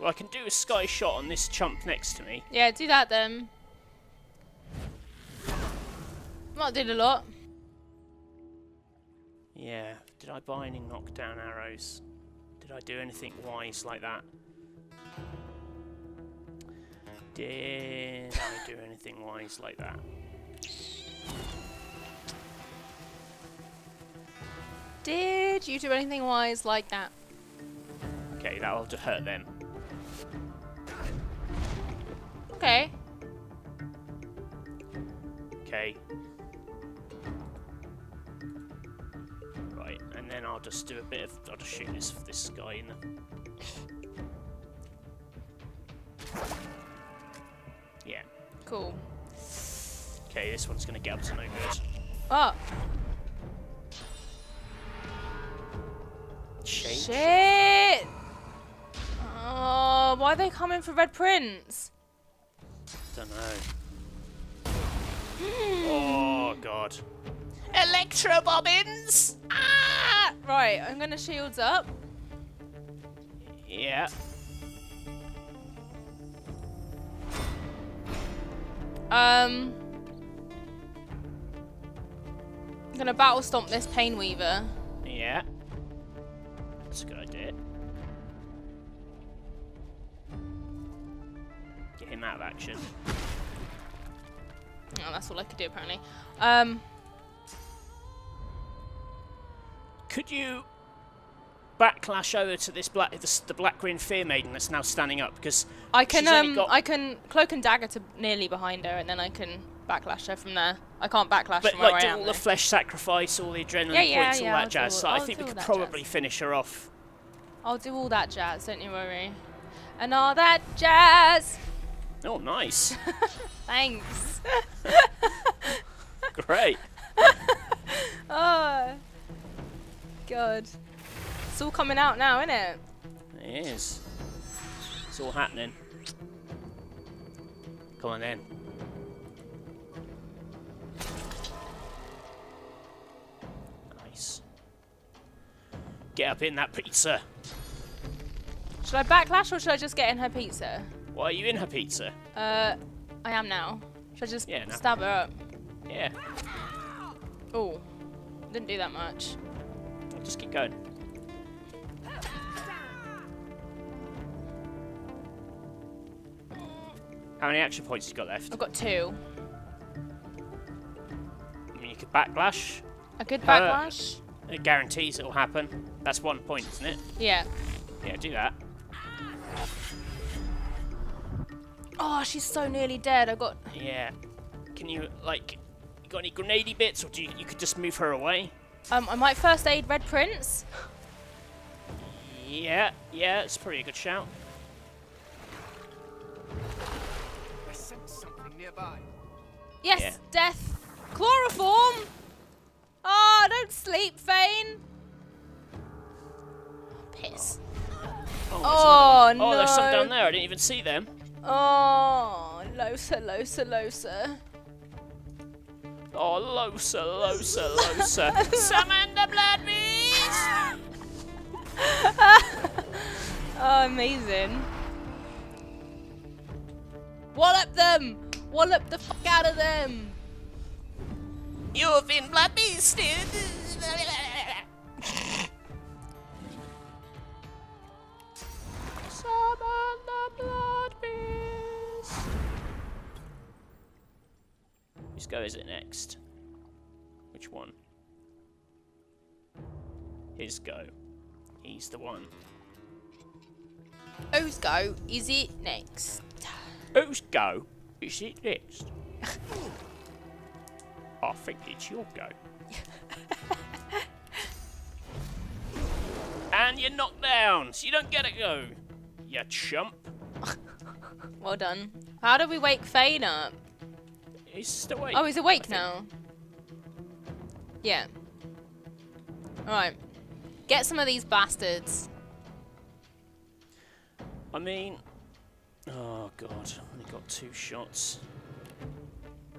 Well, I can do a sky shot on this chump next to me. Yeah, do that then. Not did a lot. Yeah. Did I buy any knockdown arrows? Did I do anything wise like that? Did I do anything wise like that? Did you do anything wise like that? Okay, that'll just hurt them. Okay. Okay. Just do a bit of. I'll just shoot this this guy in the. Yeah. Cool. Okay, this one's gonna get up to no good. Oh, Shake. shit! Oh, why are they coming for Red Prince? Don't know. oh god. Electro bobbins! Ah! Right, I'm going to shields up. Yeah. Um, I'm gonna battle stomp this pain weaver. Yeah, that's a good idea. Get him out of action. Oh, that's all I could do apparently. Um. Could you backlash over to this black, this, the Black Ring fear maiden that's now standing up? Because I can um, got, I can cloak and dagger to nearly behind her, and then I can backlash her from there. I can't backlash but from where like I do am. all though. the flesh sacrifice, all the adrenaline Yeah, yeah, points, all yeah, that I'll jazz. all- So I I'll think we could probably jazz. finish her off. I'll do all that jazz. Don't you worry. And all that jazz. Oh, nice. [laughs] Thanks. [laughs] Great. [laughs] oh, God. It's all coming out now, isn't it? It is. It's all happening. Come on then. Nice. Get up in that pizza. Should I backlash or should I just get in her pizza? Why are you in her pizza? Uh, I am now. Should I just Yeah, no. stab her up? Yeah, Oh, didn't do that much. Just keep going. How many action points you got left? I've got two. I mean, you could backlash. A good backlash? It guarantees it'll happen. That's one point, isn't it? Yeah. Yeah, do that. Oh, she's so nearly dead. I got. Yeah. Can you like, you got any grenady bits, or do you, you could just move her away? Um, I might first aid Red Prince. Yeah, yeah, it's probably a good shout. I sense something nearby. Yes, Yeah. death. Chloroform. Oh, don't sleep, Fane. Piss. Oh, Oh, there's another one. Oh, there's some down there. I didn't even see them. Oh, Lohse, Lohse, Lohse. Oh, Lohse, Lohse, Lohse. [laughs] Summon the blood beast! [laughs] Oh, amazing. Wallop them! Wallop the fuck out of them! You've been blood beasted. [laughs] Summon the blood Whose go is it next? Which one? His go. He's the one. Whose go is it next? Whose go is it next? I think it's your go. [laughs] and you're knocked down, so you don't get a go. You chump. Well done. How do we wake Fane up? He's still awake. Oh, he's awake now. Yeah. Alright. Get some of these bastards. I mean, oh god, only got two shots.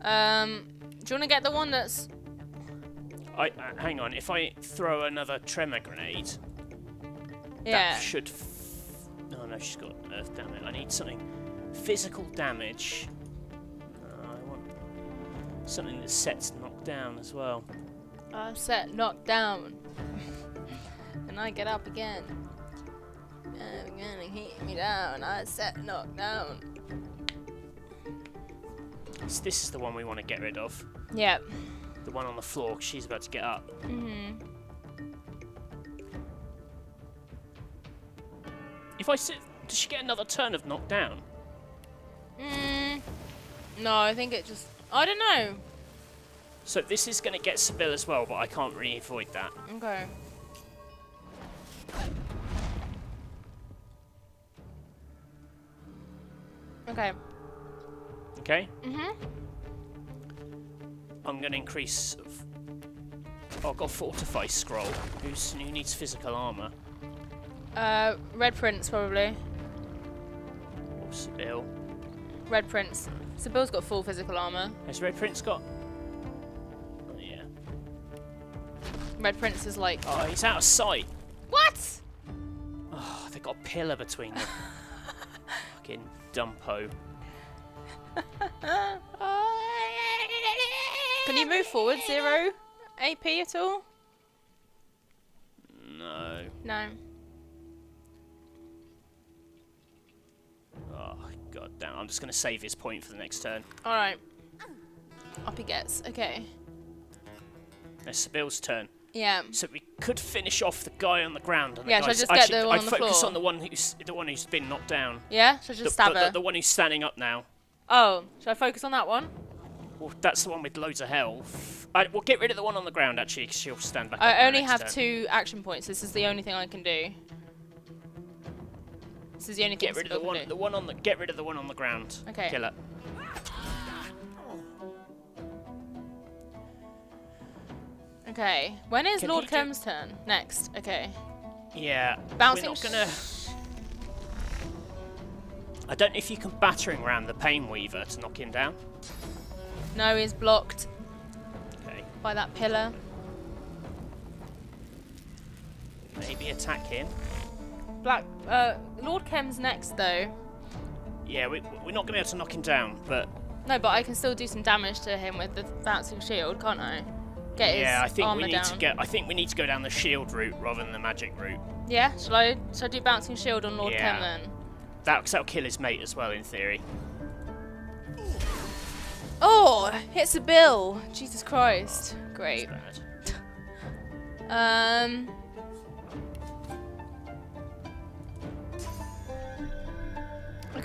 Um, do you want to get the one that's... I uh, hang on. If I throw another tremor grenade, Yeah. that should. F- oh no, she's got earth damage. I need something physical damage. Uh, something that sets knocked down as well. I'm set knocked down. [laughs] and I get up again. I'm gonna hit me down. I set knocked down. So this is the one we want to get rid of. Yep. The one on the floor. 'cause she's about to get up. Mm-hmm. If I sit, does she get another turn of knockdown? Mm. No, I think it just... I don't know. So this is going to get Sebille as well, but I can't really avoid that. Okay. Okay. Okay. Mhm. I'm going to increase. Oh, I've got fortify scroll. Who's who needs physical armor? Uh, Red Prince probably. Or Sebille. Red Prince. Sebille's got full physical armor. Has Red Prince got? Yeah. Red Prince is like. Oh, he's out of sight. What? Oh, they got a pillar between them. [laughs] Fucking dumpo. Can you move forward zero AP at all? No. No. Oh, god damn. I'm just going to save his point for the next turn. Alright. Up he gets. Okay. It's Bill's turn. Yeah. So we could finish off the guy on the ground. And Yeah, the shall I just get the one I'd on the focus floor? on the one who's the one who's been knocked down. Yeah? Should I The, just stab the, her? the, the one who's standing up now. Oh, should I focus on that one? Well, that's the one with loads of health. I, we'll get rid of the one on the ground actually, because she'll stand back. up I only have turn. two action points. This is the only thing I can do. This is the only Get rid of the one. The one on the. Get rid of the one on the ground. Okay. Kill it. Okay. When is Can Lord Kemm's turn? Next. Okay. Yeah. Bouncing gonna. I don't know if you can battering ram the Pain Weaver to knock him down. No, he's blocked Okay. by that pillar. Maybe attack him. Black. Uh, Lord Kemm's next though. Yeah, we, we're not gonna be able to knock him down, but No, but I can still do some damage to him with the bouncing shield, can't I? Get his yeah, I think armor we need down. to get. I think we need to go down the shield route rather than the magic route. Yeah. Shall I? Shall I do bouncing shield on Lord Yeah. Kemm then? That, cause that'll kill his mate as well, in theory. Oh, hits a bill. Jesus Christ. Great. [laughs] Um.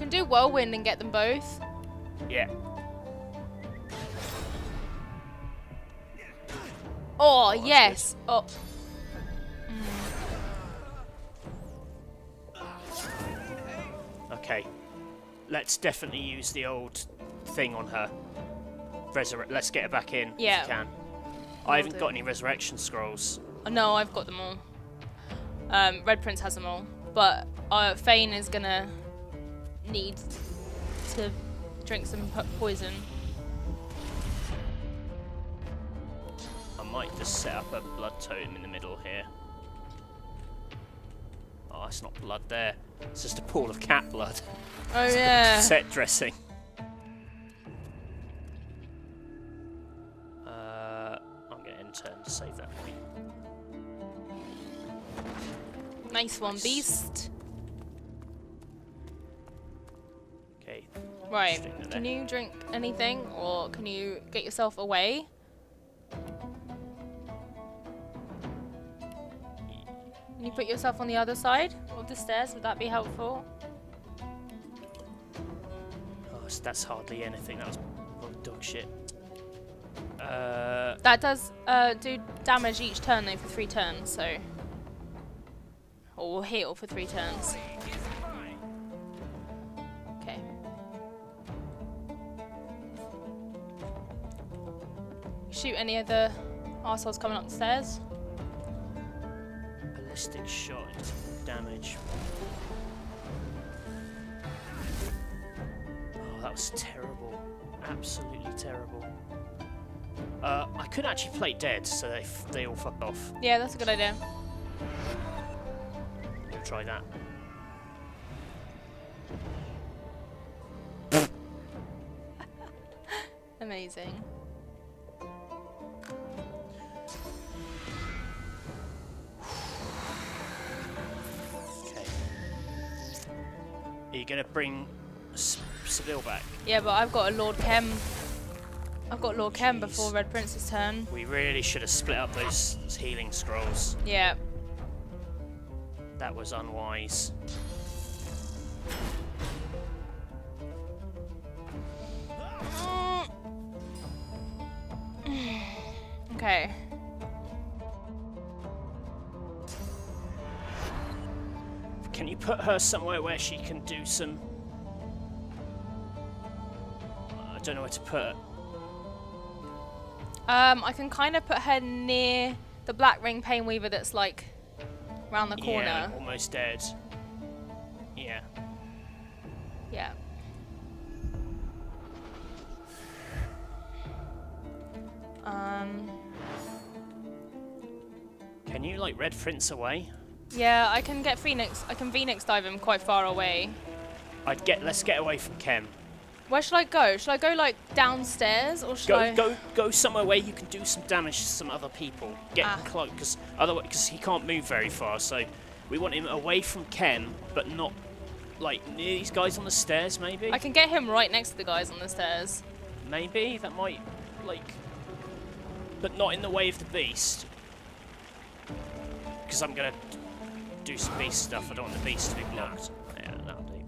Can do whirlwind and get them both. Yeah. Oh, yes. Oh. Okay. Let's definitely use the old thing on her. Resurre- let's get her back in Yeah. if we can. I haven't do. got any resurrection scrolls. Oh, no, I've got them all. Um, Red Prince has them all, but uh, Fane is gonna need to drink some poison. I might just set up a blood totem in the middle here. Oh, it's not blood there. It's just a pool of cat blood. Oh yeah. [laughs] Set dressing. Uh, I'm going to end turn to save that point. Nice one, Nice. beast. Right. Can you drink anything, or can you get yourself away? Can you put yourself on the other side of the stairs? Would that be helpful? Oh, s- that's hardly anything. That was dog shit. Uh, That does uh, do damage each turn though for three turns, so. Or heal for three turns. Shoot any of the arseholes coming up the stairs. ballistic shot damage. Oh, that was terrible. Absolutely terrible. Uh, I could actually play dead, so they f- they all fuck off. Yeah, that's a good idea. We'll try that. [laughs] Amazing. Are gonna bring S- Sebille back? Yeah, but I've got a Lord Kemm. I've got Lord Kemm before Red Prince's turn. We really should have split up those healing scrolls. Yeah. That was unwise. [sighs] [sighs] Okay. Can you put her somewhere where she can do some? I don't know where to put. her. Um, I can kind of put her near the Black Ring Pain Weaver that's like round the corner. Yeah, almost dead. Yeah. Yeah. Um. Can you like red Prince away? Yeah, I can get Phoenix. I can Phoenix dive him quite far away. I'd get. Let's get away from Kemm. Where should I go? Should I go like downstairs or should I? Go, go, go somewhere where you can do some damage to some other people. Get Ah. close, because otherwise, because he can't move very far. So we want him away from Kemm, but not like near these guys on the stairs. Maybe. I can get him right next to the guys on the stairs. Maybe that might like, but not in the way of the beast. Because I'm gonna do some beast stuff. I don't want the beast to be blocked. Yeah, that'll do.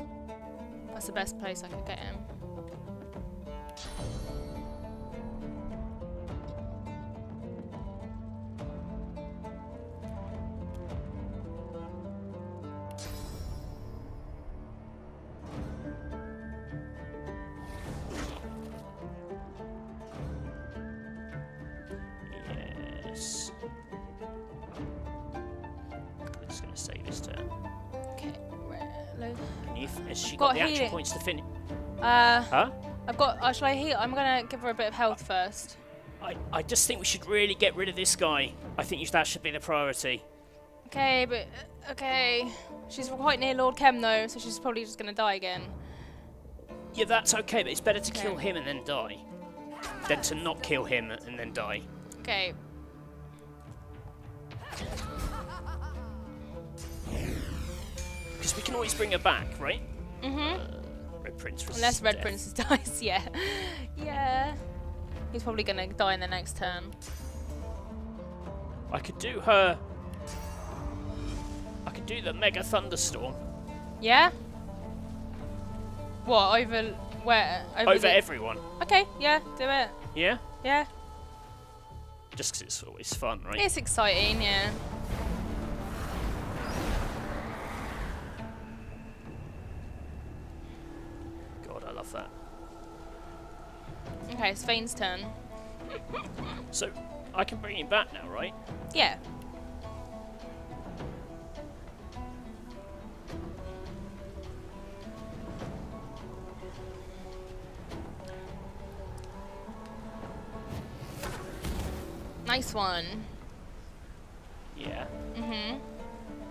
That's the best place I could get him. Action healing. points to finish? Uh, Huh? I've got. Uh, shall I heal? I'm gonna give her a bit of health first. I, I just think we should really get rid of this guy. I think you- that should be the priority. Okay, but uh, okay. She's quite near Lord Kemm though, so she's probably just gonna die again. Yeah, that's okay, but it's better to Okay. kill him and then die than to not kill him and then die. Okay. [laughs] Because we can always bring her back, right? Mhm. Red Prince Unless Red death. Princess [laughs] dies, yeah. yeah. He's probably gonna die in the next turn. I could do her. I could do the Mega Thunderstorm Yeah? What, over where? over the- everyone. Okay, yeah, do it. Yeah? Yeah. Just 'cause it's always fun, right? It's exciting, yeah. It's Fane's turn. So, I can bring him back now, right? Yeah. Nice one. Yeah. Mhm.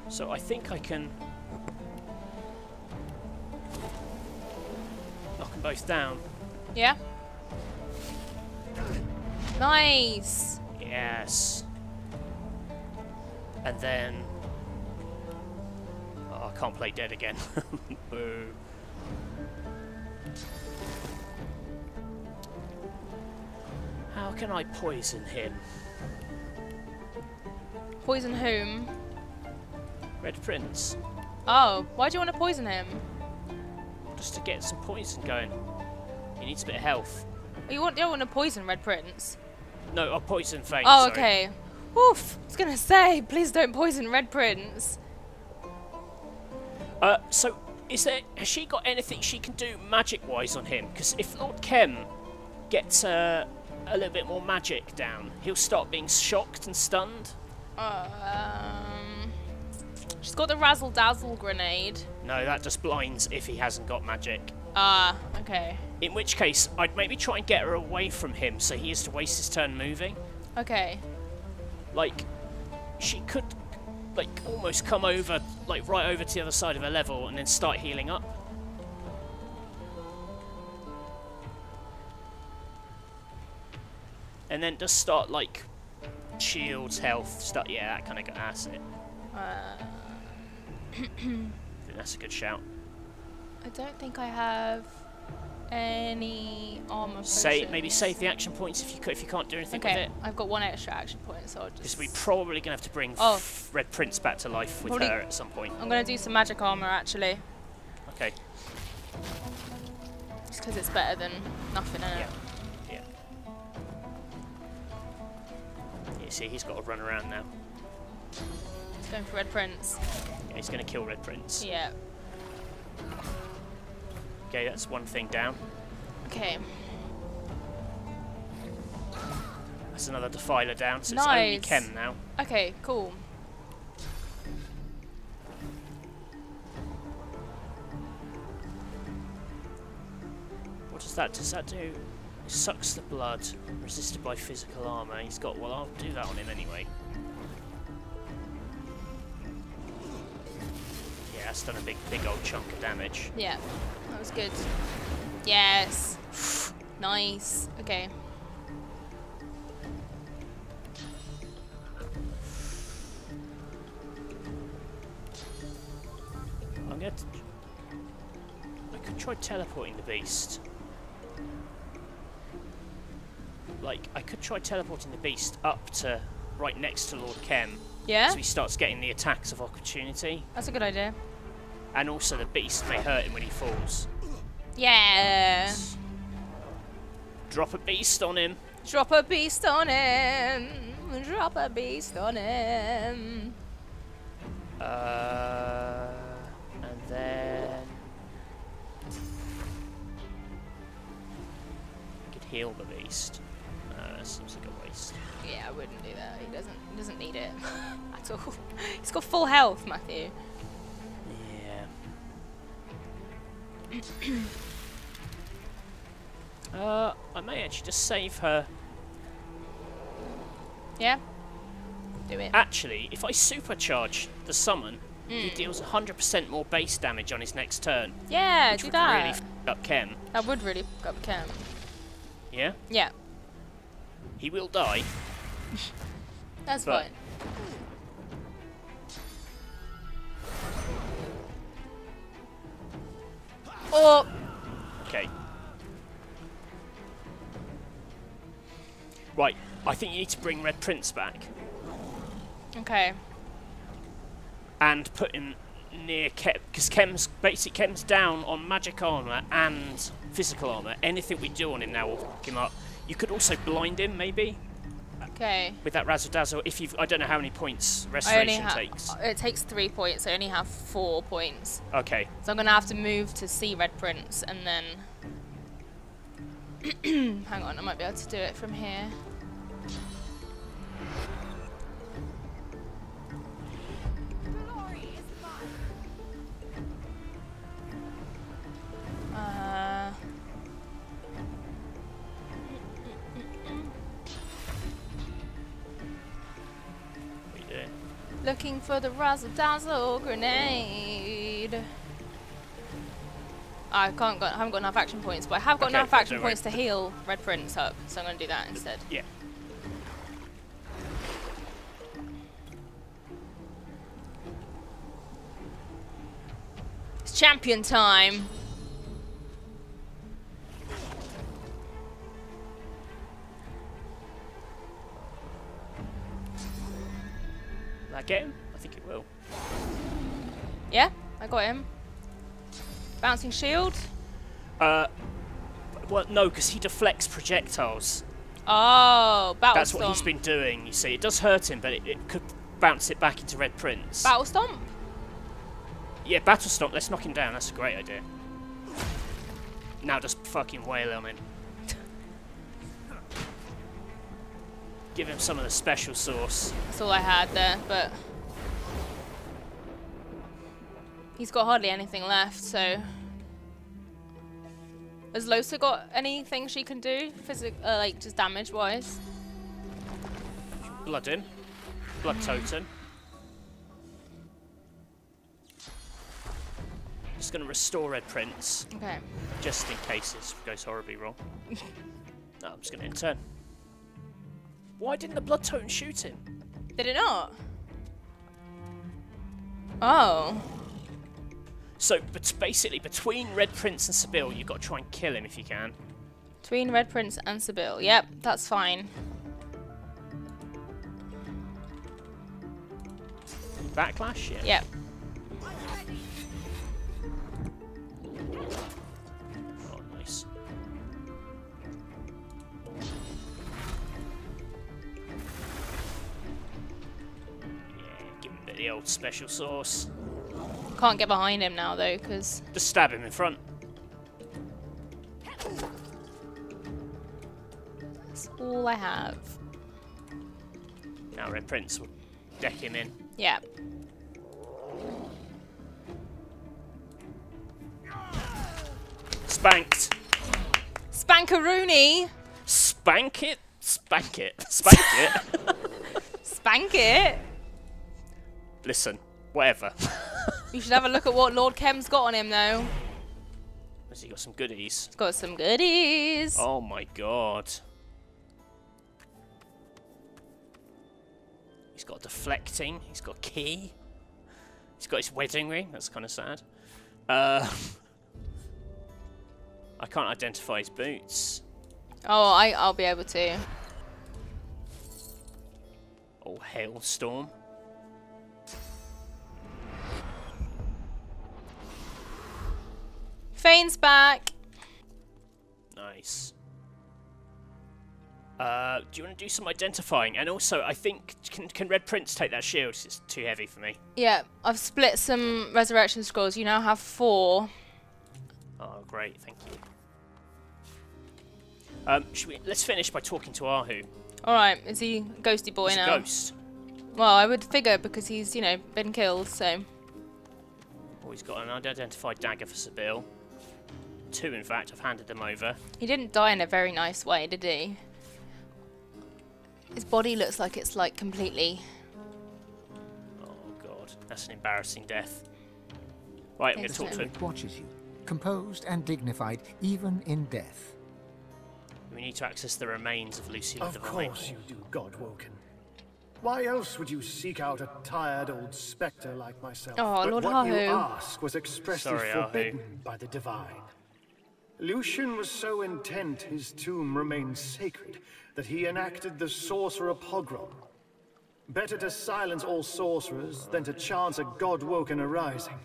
So I think I can knock them both down. Yeah. Nice. Yes. And then. Oh, I can't play dead again. [laughs] Boo. How can I poison him? Poison whom? Red Prince. Oh, why do you want to poison him? Just to get some poison going. He needs a bit of health. You want you don't want to poison Red Prince? No, I'll poison Fane. Oh, sorry. okay. Oof. I was gonna say, please don't poison Red Prince. Uh, so, is there has she got anything she can do magic-wise on him? Because if Lord Kemm gets uh, a little bit more magic down, he'll start being shocked and stunned. Um, she's got the razzle dazzle grenade. No, that just blinds if he hasn't got magic. Ah, okay. In which case, I'd maybe try and get her away from him so he has to waste his turn moving. Okay. Like, she could, like, almost come over, like, right over to the other side of her level and then start healing up. And then just start, like, shields, health, stuff. Yeah, that kind of asset. Uh, [coughs] I think that's a good shout. I don't think I have any armor. Say maybe save the action points if you could, if you can't do anything Okay, with it. I've got one extra action point, so I'll Because just. we're probably gonna have to bring Oh. f- Red Prince back to life with Probably- her at some point. I'm gonna do some magic armor actually, Okay. just because it's better than nothing. innit? Yeah. Yeah. You see, he's got to run around now. He's going for Red Prince. Yeah, he's gonna kill Red Prince. Yeah. Okay, that's one thing down. Okay. That's another Defiler down, so it's only Kemm now. Okay. Cool. What does that? Does that do? It sucks the blood, resisted by physical armor. He's got. Well, I'll do that on him anyway. Yeah, that's done a big, big old chunk of damage. Yeah. Was good. Yes. nice. Okay. I'm going to. I could try teleporting the beast. Like, I could try teleporting the beast up to right next to Lord Kemm. Yeah? So he starts getting the attacks of opportunity. That's a good idea. And also the beast may hurt him when he falls. Yeah. Drop a beast on him. Drop a beast on him. Drop a beast on him. Uh, and then I could heal the beast. Uh, seems like a waste. Yeah, I wouldn't do that. He doesn't he doesn't need it [laughs] at all. He's got full health, Matthew. [clears throat] uh, I may actually just save her. Yeah. Do it. Actually, if I supercharge the summon, he Mm. deals 100% more base damage on his next turn. Yeah, do would that. really f up Kemm. That would really fuck up Kemm. Yeah? Yeah, He will die. [laughs] that's fine. Oh, Okay. Right, I think you need to bring Red Prince back okay. and put him near Kemm, because Kemm's basic Kemm's down on magic armor and physical armor. Anything we do on him now will fuck him up. You could also blind him, maybe, Okay. with that Razzle Dazzle. If you've, I don't know how many points restoration takes. It takes three points. I only have four points. Okay, So I'm gonna have to move to see Red Prince and then. [clears throat] Hang on, I might be able to do it from here. Uh, looking for the razzle dazzle grenade. I can't got, I haven't got enough action points, but I have got Okay, enough action points to heal Red Prince up, so I'm gonna do that instead. Yeah. It's champion time. That get him? I think it will. Yeah, I got him. Bouncing shield. Uh, well, no, because he deflects projectiles. Oh, battle stomp. That's stomp. what he's been doing, you see. It does hurt him, but it, it could bounce it back into Red Prince. Battle stomp. yeah, Battle Stomp, let's knock him down. That's a great idea. Now just fucking wail on him. Give him some of the special sauce. That's all I had there, but he's got hardly anything left. So, has Lohse got anything she can do, physic, uh, like just damage-wise? Blood him. Blood totem. Just gonna restore Red Prince, Okay. just in case this goes horribly wrong. [laughs] no, I'm just gonna turn. Why didn't the blood totem shoot him? Did it not? Oh. So, but basically, between Red Prince and Sebille, you've got to try and kill him if you can. Between Red Prince and Sebille. Yep, that's fine. Backlash? Yeah. Yep. The old special sauce. Can't get behind him now though, because Just stab him in front. that's all I have. Now Red Prince will deck him in. Yeah. Spanked. Spankaroony! Spank it. Spank it. Spank it. [laughs] [laughs] Spank it! Listen, whatever. [laughs] You should have a look at what Lord Kemm's got on him though. Has he got some goodies? It's got some goodies. Oh my god. He's got deflecting. He's got key. He's got his wedding ring. That's kind of sad. Uh, [laughs] I can't identify his boots. Oh, I, I'll be able to. Oh, hailstorm. Fane's back. Nice. Uh, do you want to do some identifying? And also, I think can can Red Prince take that shield? It's too heavy for me. Yeah, I've split some resurrection scrolls. You now have four. Oh, great, thank you. Um, should we? Let's finish by talking to Arhu. All right, is he ghosty boy He's a now? ghost. Well, I would figure because he's you know been killed. So Oh, he's got an unidentified dagger for Sebille. Two, in fact. I've handed them over. he didn't die in a very nice way, did he? His body looks like it's like completely. Oh god, that's an embarrassing death. Right, I'm going to talk to him. Watches you, composed and dignified, even in death. We need to access the remains of Lucy the Of Divine. course you do, Godwoken. Why else would you seek out a tired old spectre like myself? Oh, but Lord what you Hahu. ask was expressly Sorry, Hahu. forbidden by the Divine. Lucian was so intent his tomb remained sacred that he enacted the sorcerer pogrom. Better to silence all sorcerers than to chance a god-woken arising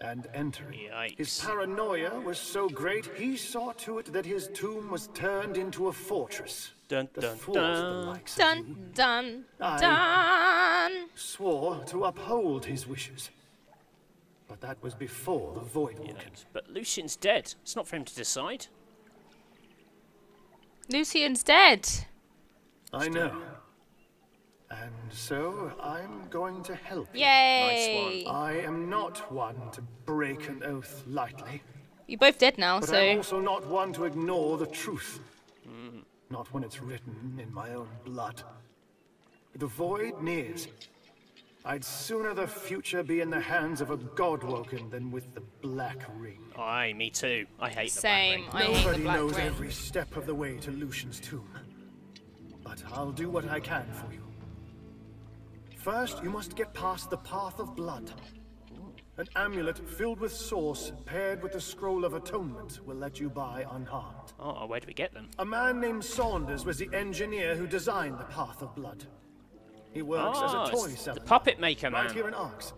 and entering. His paranoia was so great, he saw to it that his tomb was turned into a fortress. Dun, The dun, the dun. likes of you, Dun dun I- dun. swore to uphold his wishes. But that was before the Void Walking. Yikes. But Lucian's dead. It's not for him to decide. Lucian's dead. I know. And so I'm going to help you. Yay! I am not one to break an oath lightly, You're both dead now, but so I'm also not one to ignore the truth. Hmm. Not when it's written in my own blood. The void nears. I'd sooner the future be in the hands of a godwoken than with the Black Ring. Aye, me too. I hate Same, the Black I Ring. hate the Nobody Black knows Ring. every step of the way to Lucian's tomb. But I'll do what I can for you. First, you must get past the Path of Blood. An amulet filled with source paired with the Scroll of Atonement will let you by unharmed. Oh, where do we get them? A man named Saunders was the engineer who designed the Path of Blood. He works Oh, as a ah, it's toy the puppet maker right man. here in Arx.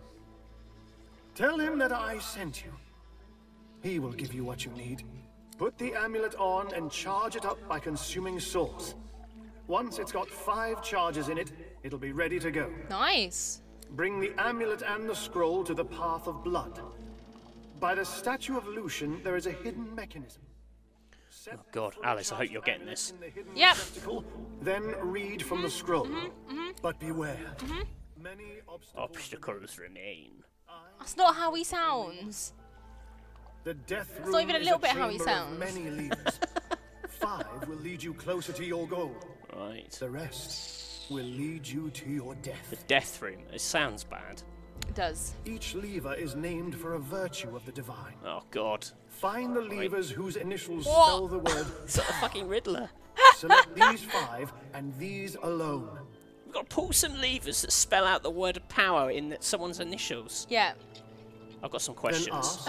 Tell him that I sent you. He will give you what you need. Put the amulet on and charge it up by consuming souls. Once it's got five charges in it, it'll be ready to go. nice. Bring the amulet and the scroll to the Path of Blood. By the statue of Lucian, there is a hidden mechanism. Set Oh God, Alice, I hope you're getting this. in Yep. Then read from the scroll. Mm-hmm, mm-hmm. But beware. Mm-hmm. Many obstacles. Obstacles remain. That's not how he sounds. The death That's not even a is little bit how he sounds. Many levers. [laughs] Five will lead you closer to your goal. Right. The rest will lead you to your death. The death room. It sounds bad. It does. Each lever is named for a virtue of the divine. Oh God. Find the levers whose initials What? spell the word. It's like the fucking Riddler. Select these five and these alone. We've got to pull some levers that spell out the word of power in someone's initials. Yeah. I've got some questions.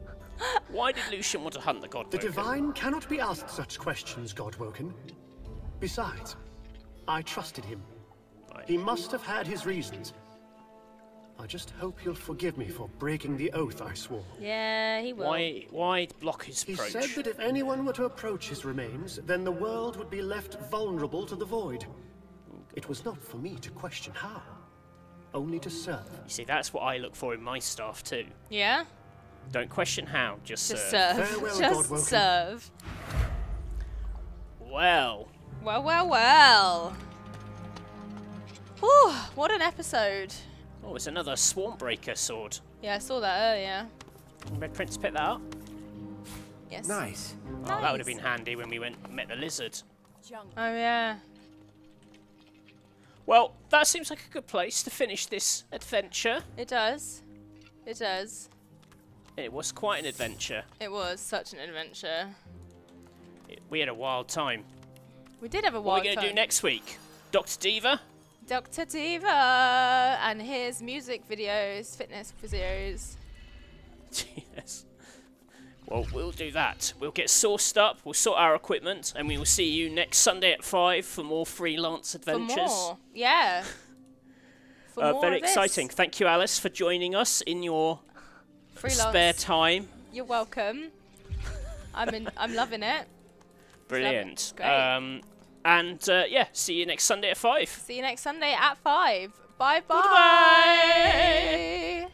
[laughs] Why did Lucian want to hunt the God The divine cannot be asked such questions, Godwoken. Besides, I trusted him. He must have had his reasons. I just hope he'll forgive me for breaking the oath I swore. Yeah, he will. Why? Why block his He approach? said that if anyone were to approach his remains, then the world would be left vulnerable to the void. It was not for me to question how, only to serve. You see, that's what I look for in my staff too. Yeah? Don't question how, just, Just serve. serve. Farewell, Just Godwoken. serve. Well, Well, well, well. Whew, what an episode. Oh, it's another Swornbreaker sword. Yeah, I saw that earlier. Red Prince picked that up. Yes. Nice. Oh, that would have been handy when we went met the lizard. Junk. Oh, yeah. Well, that seems like a good place to finish this adventure. It does. It does. It was quite an adventure. It was such an adventure. It- we had a wild time. We did have a wild time. What are we going to do next week? Dr. Diva? Dr. Diva and his music videos, fitness videos. yes. Well, we'll do that. We'll get sourced up, we'll sort our equipment, and we will see you next Sunday at 5 for more freelance adventures. For more. Yeah. [laughs] For Uh, more very of this. exciting. Thank you, Alice, for joining us in your Freelance. spare time. You're welcome. I'm in, I'm loving it. [laughs] Brilliant. Great. Um, and uh, yeah, see you next Sunday at 5. See you next Sunday at 5. Bye bye. Goodbye.